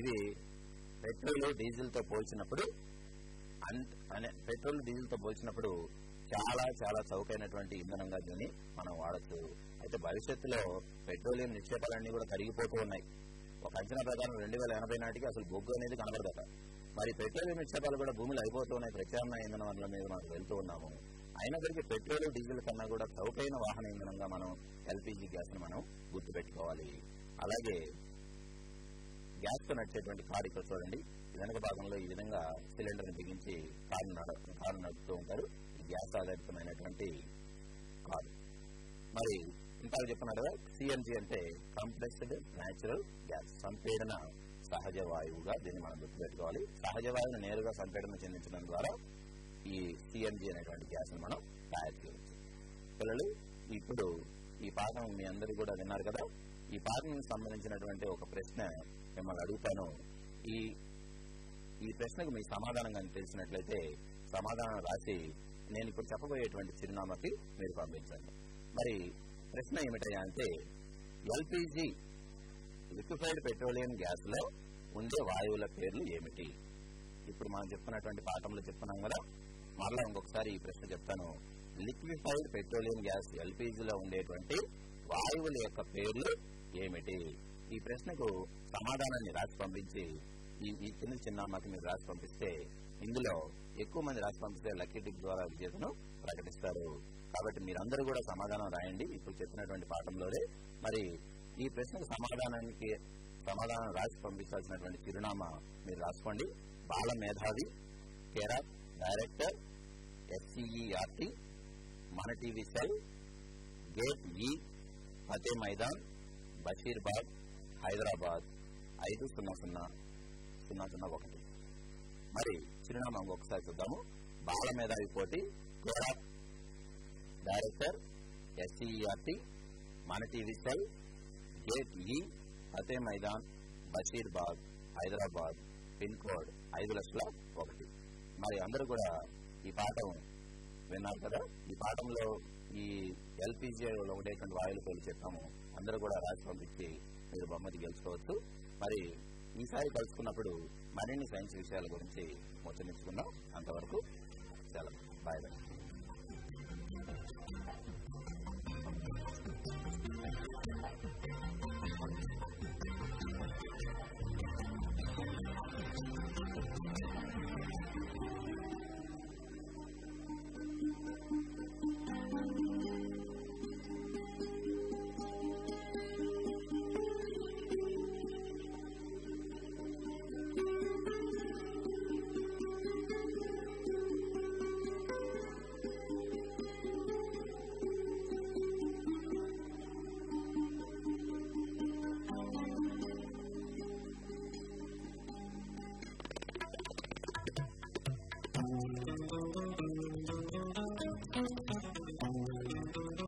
ఇది పెట్రోల్ డీజిల్తో పోల్చినప్పుడు అన్- అనే పెట్రోల్ డీజిల్తో పోల్చినప్పుడు చాలా చాలా చౌకైనటువంటి ఇంధనంగా దీన్ని మనం వాడచ్చు. అయితే భవిష్యత్తులో పెట్రోలియం నిక్షేపాలన్నీ కూడా కరిగిపోతూ ఉన్నాయి. ఒక అంచనా ప్రకారం రెండు వేల ఎనభై నాటికి అసలు బొగ్గు అనేది కనబడదట. మరి పెట్రోలియం నిక్షేపాలు కూడా భూమిలో అయిపోతూ ఉన్నాయి. ప్రత్యామ్నాయ ఇంధనం వల్ల మీద మనం వెళ్తూ ఉన్నాము. అయినప్పటికీ పెట్రోల్ డీజిల్ కన్నా కూడా చౌకైన వాహన ఇంధనంగా మనం ఎల్పిజి గ్యాస్ని మనం గుర్తుపెట్టుకోవాలి. అలాగే గ్యాస్తో నడిచేటువంటి కారు ఇక్కడ చూడండి వెనక భాగంలో ఈ విధంగా సిలిండర్ని బిగించి కారు కారు నడుపుతూ ఉంటారు. గ్యాస్ ఆధారితమైనటువంటి కారు. మరి ఇంతకు చెప్పున్నారు కదా సిఎన్జి అంటే కంప్రెస్డ్ న్యాచురల్ గ్యాస్ సంపీడన సహజ వాయువుగా దీన్ని మనం గుర్తుపెట్టుకోవాలి. సహజ వాయువును నేరుగా సంపీడన చెందించడం ద్వారా ఈ సిఎన్జి అనేటువంటి గ్యాస్ని మనం తయారు చేయవచ్చు. పిల్లలు ఇప్పుడు ఈ పాఠం మీ అందరూ కూడా విన్నారు కదా. ఈ పాఠం సంబంధించినటువంటి ఒక ప్రశ్న మిమ్మల్ని అడుగుతాను. ఈ ఈ ప్రశ్నకు మీ సమాధానం కానీ తెలిసినట్లయితే సమాధానం రాసి నేను ఇప్పుడు చెప్పబోయేటువంటి చిరునామాకి మీరు పంపించండి. మరి ప్రశ్న ఏమిటయ్యా అంటే ఎల్పిజి లిక్విఫైడ్ పెట్రోలియం గ్యాస్లో ఉండే వాయువుల పేర్లు ఏమిటి? ఇప్పుడు మనం చెప్తున్నటువంటి పాఠంలో చెప్తున్నాం కదా మరలా ఇంకొకసారి ఈ ప్రశ్న చెప్తాను. లిక్విఫైడ్ పెట్రోలియం గ్యాస్ ఎల్పిజిలో ఉండేటువంటి వాయువుల యొక్క పేర్లు ఏమిటి? ఈ ప్రశ్నకు సమాధానాన్ని రాసి పంపించి ఈ ఈ చిన్న చిన్నామాకి మీరు రాసి పంపిస్తే ఇందులో ఎక్కువ మంది రాసి పంపిస్తే లక్కీ టిప్ ద్వారా విజేతను ప్రకటిస్తారు. కాబట్టి మీరందరూ కూడా సమాధానం రాయండి. ఇప్పుడు చెప్పినటువంటి పాఠంలోనే మరి ఈ ప్రశ్నకు సమాధానానికి సమాధానం రాసి పంపించాల్సినటువంటి చిరునామా మీరు రాసుకోండి. బాల మేధావి కేరా డైరెక్టర్ ఎస్సీఈఆర్టీ మన టీవీ సెల్ గేట్ ఈ ఫతే మైదాన్ బషీర్బాగ్ హైదరాబాద్ ఐదు సున్నా సున్నా సున్నా సున్నా ఒకటి. మరి చిరునామా ఒకసారి చూద్దాము. బాల మేధావి పోటీ డైరెక్టర్ ఎస్సీఈఆర్టీ మన టీవీ సెల్ గేట్ ఈ ఫతే మైదాన్ బషీర్బాగ్ హైదరాబాద్ పిన్ కోడ్ ఐదు లక్షల ఒకటి. మరి అందరూ కూడా ఈ పాఠం విన్నారు కదా? ఈ పాఠంలో ఈ ఎల్పిజిలో ఉండేటువంటి వాయువుల పేర్లు చెప్పాము. అందరూ కూడా రాసి పంపించి మీరు బహుమతి గెలుచుకోవచ్చు. మరి ఈసారి కలుసుకున్నప్పుడు మరిన్ని సైన్స్ విషయాల గురించి ముచ్చరించుకున్నాం అంతవరకు చాలా బాయ్ బాయ్ Thank you.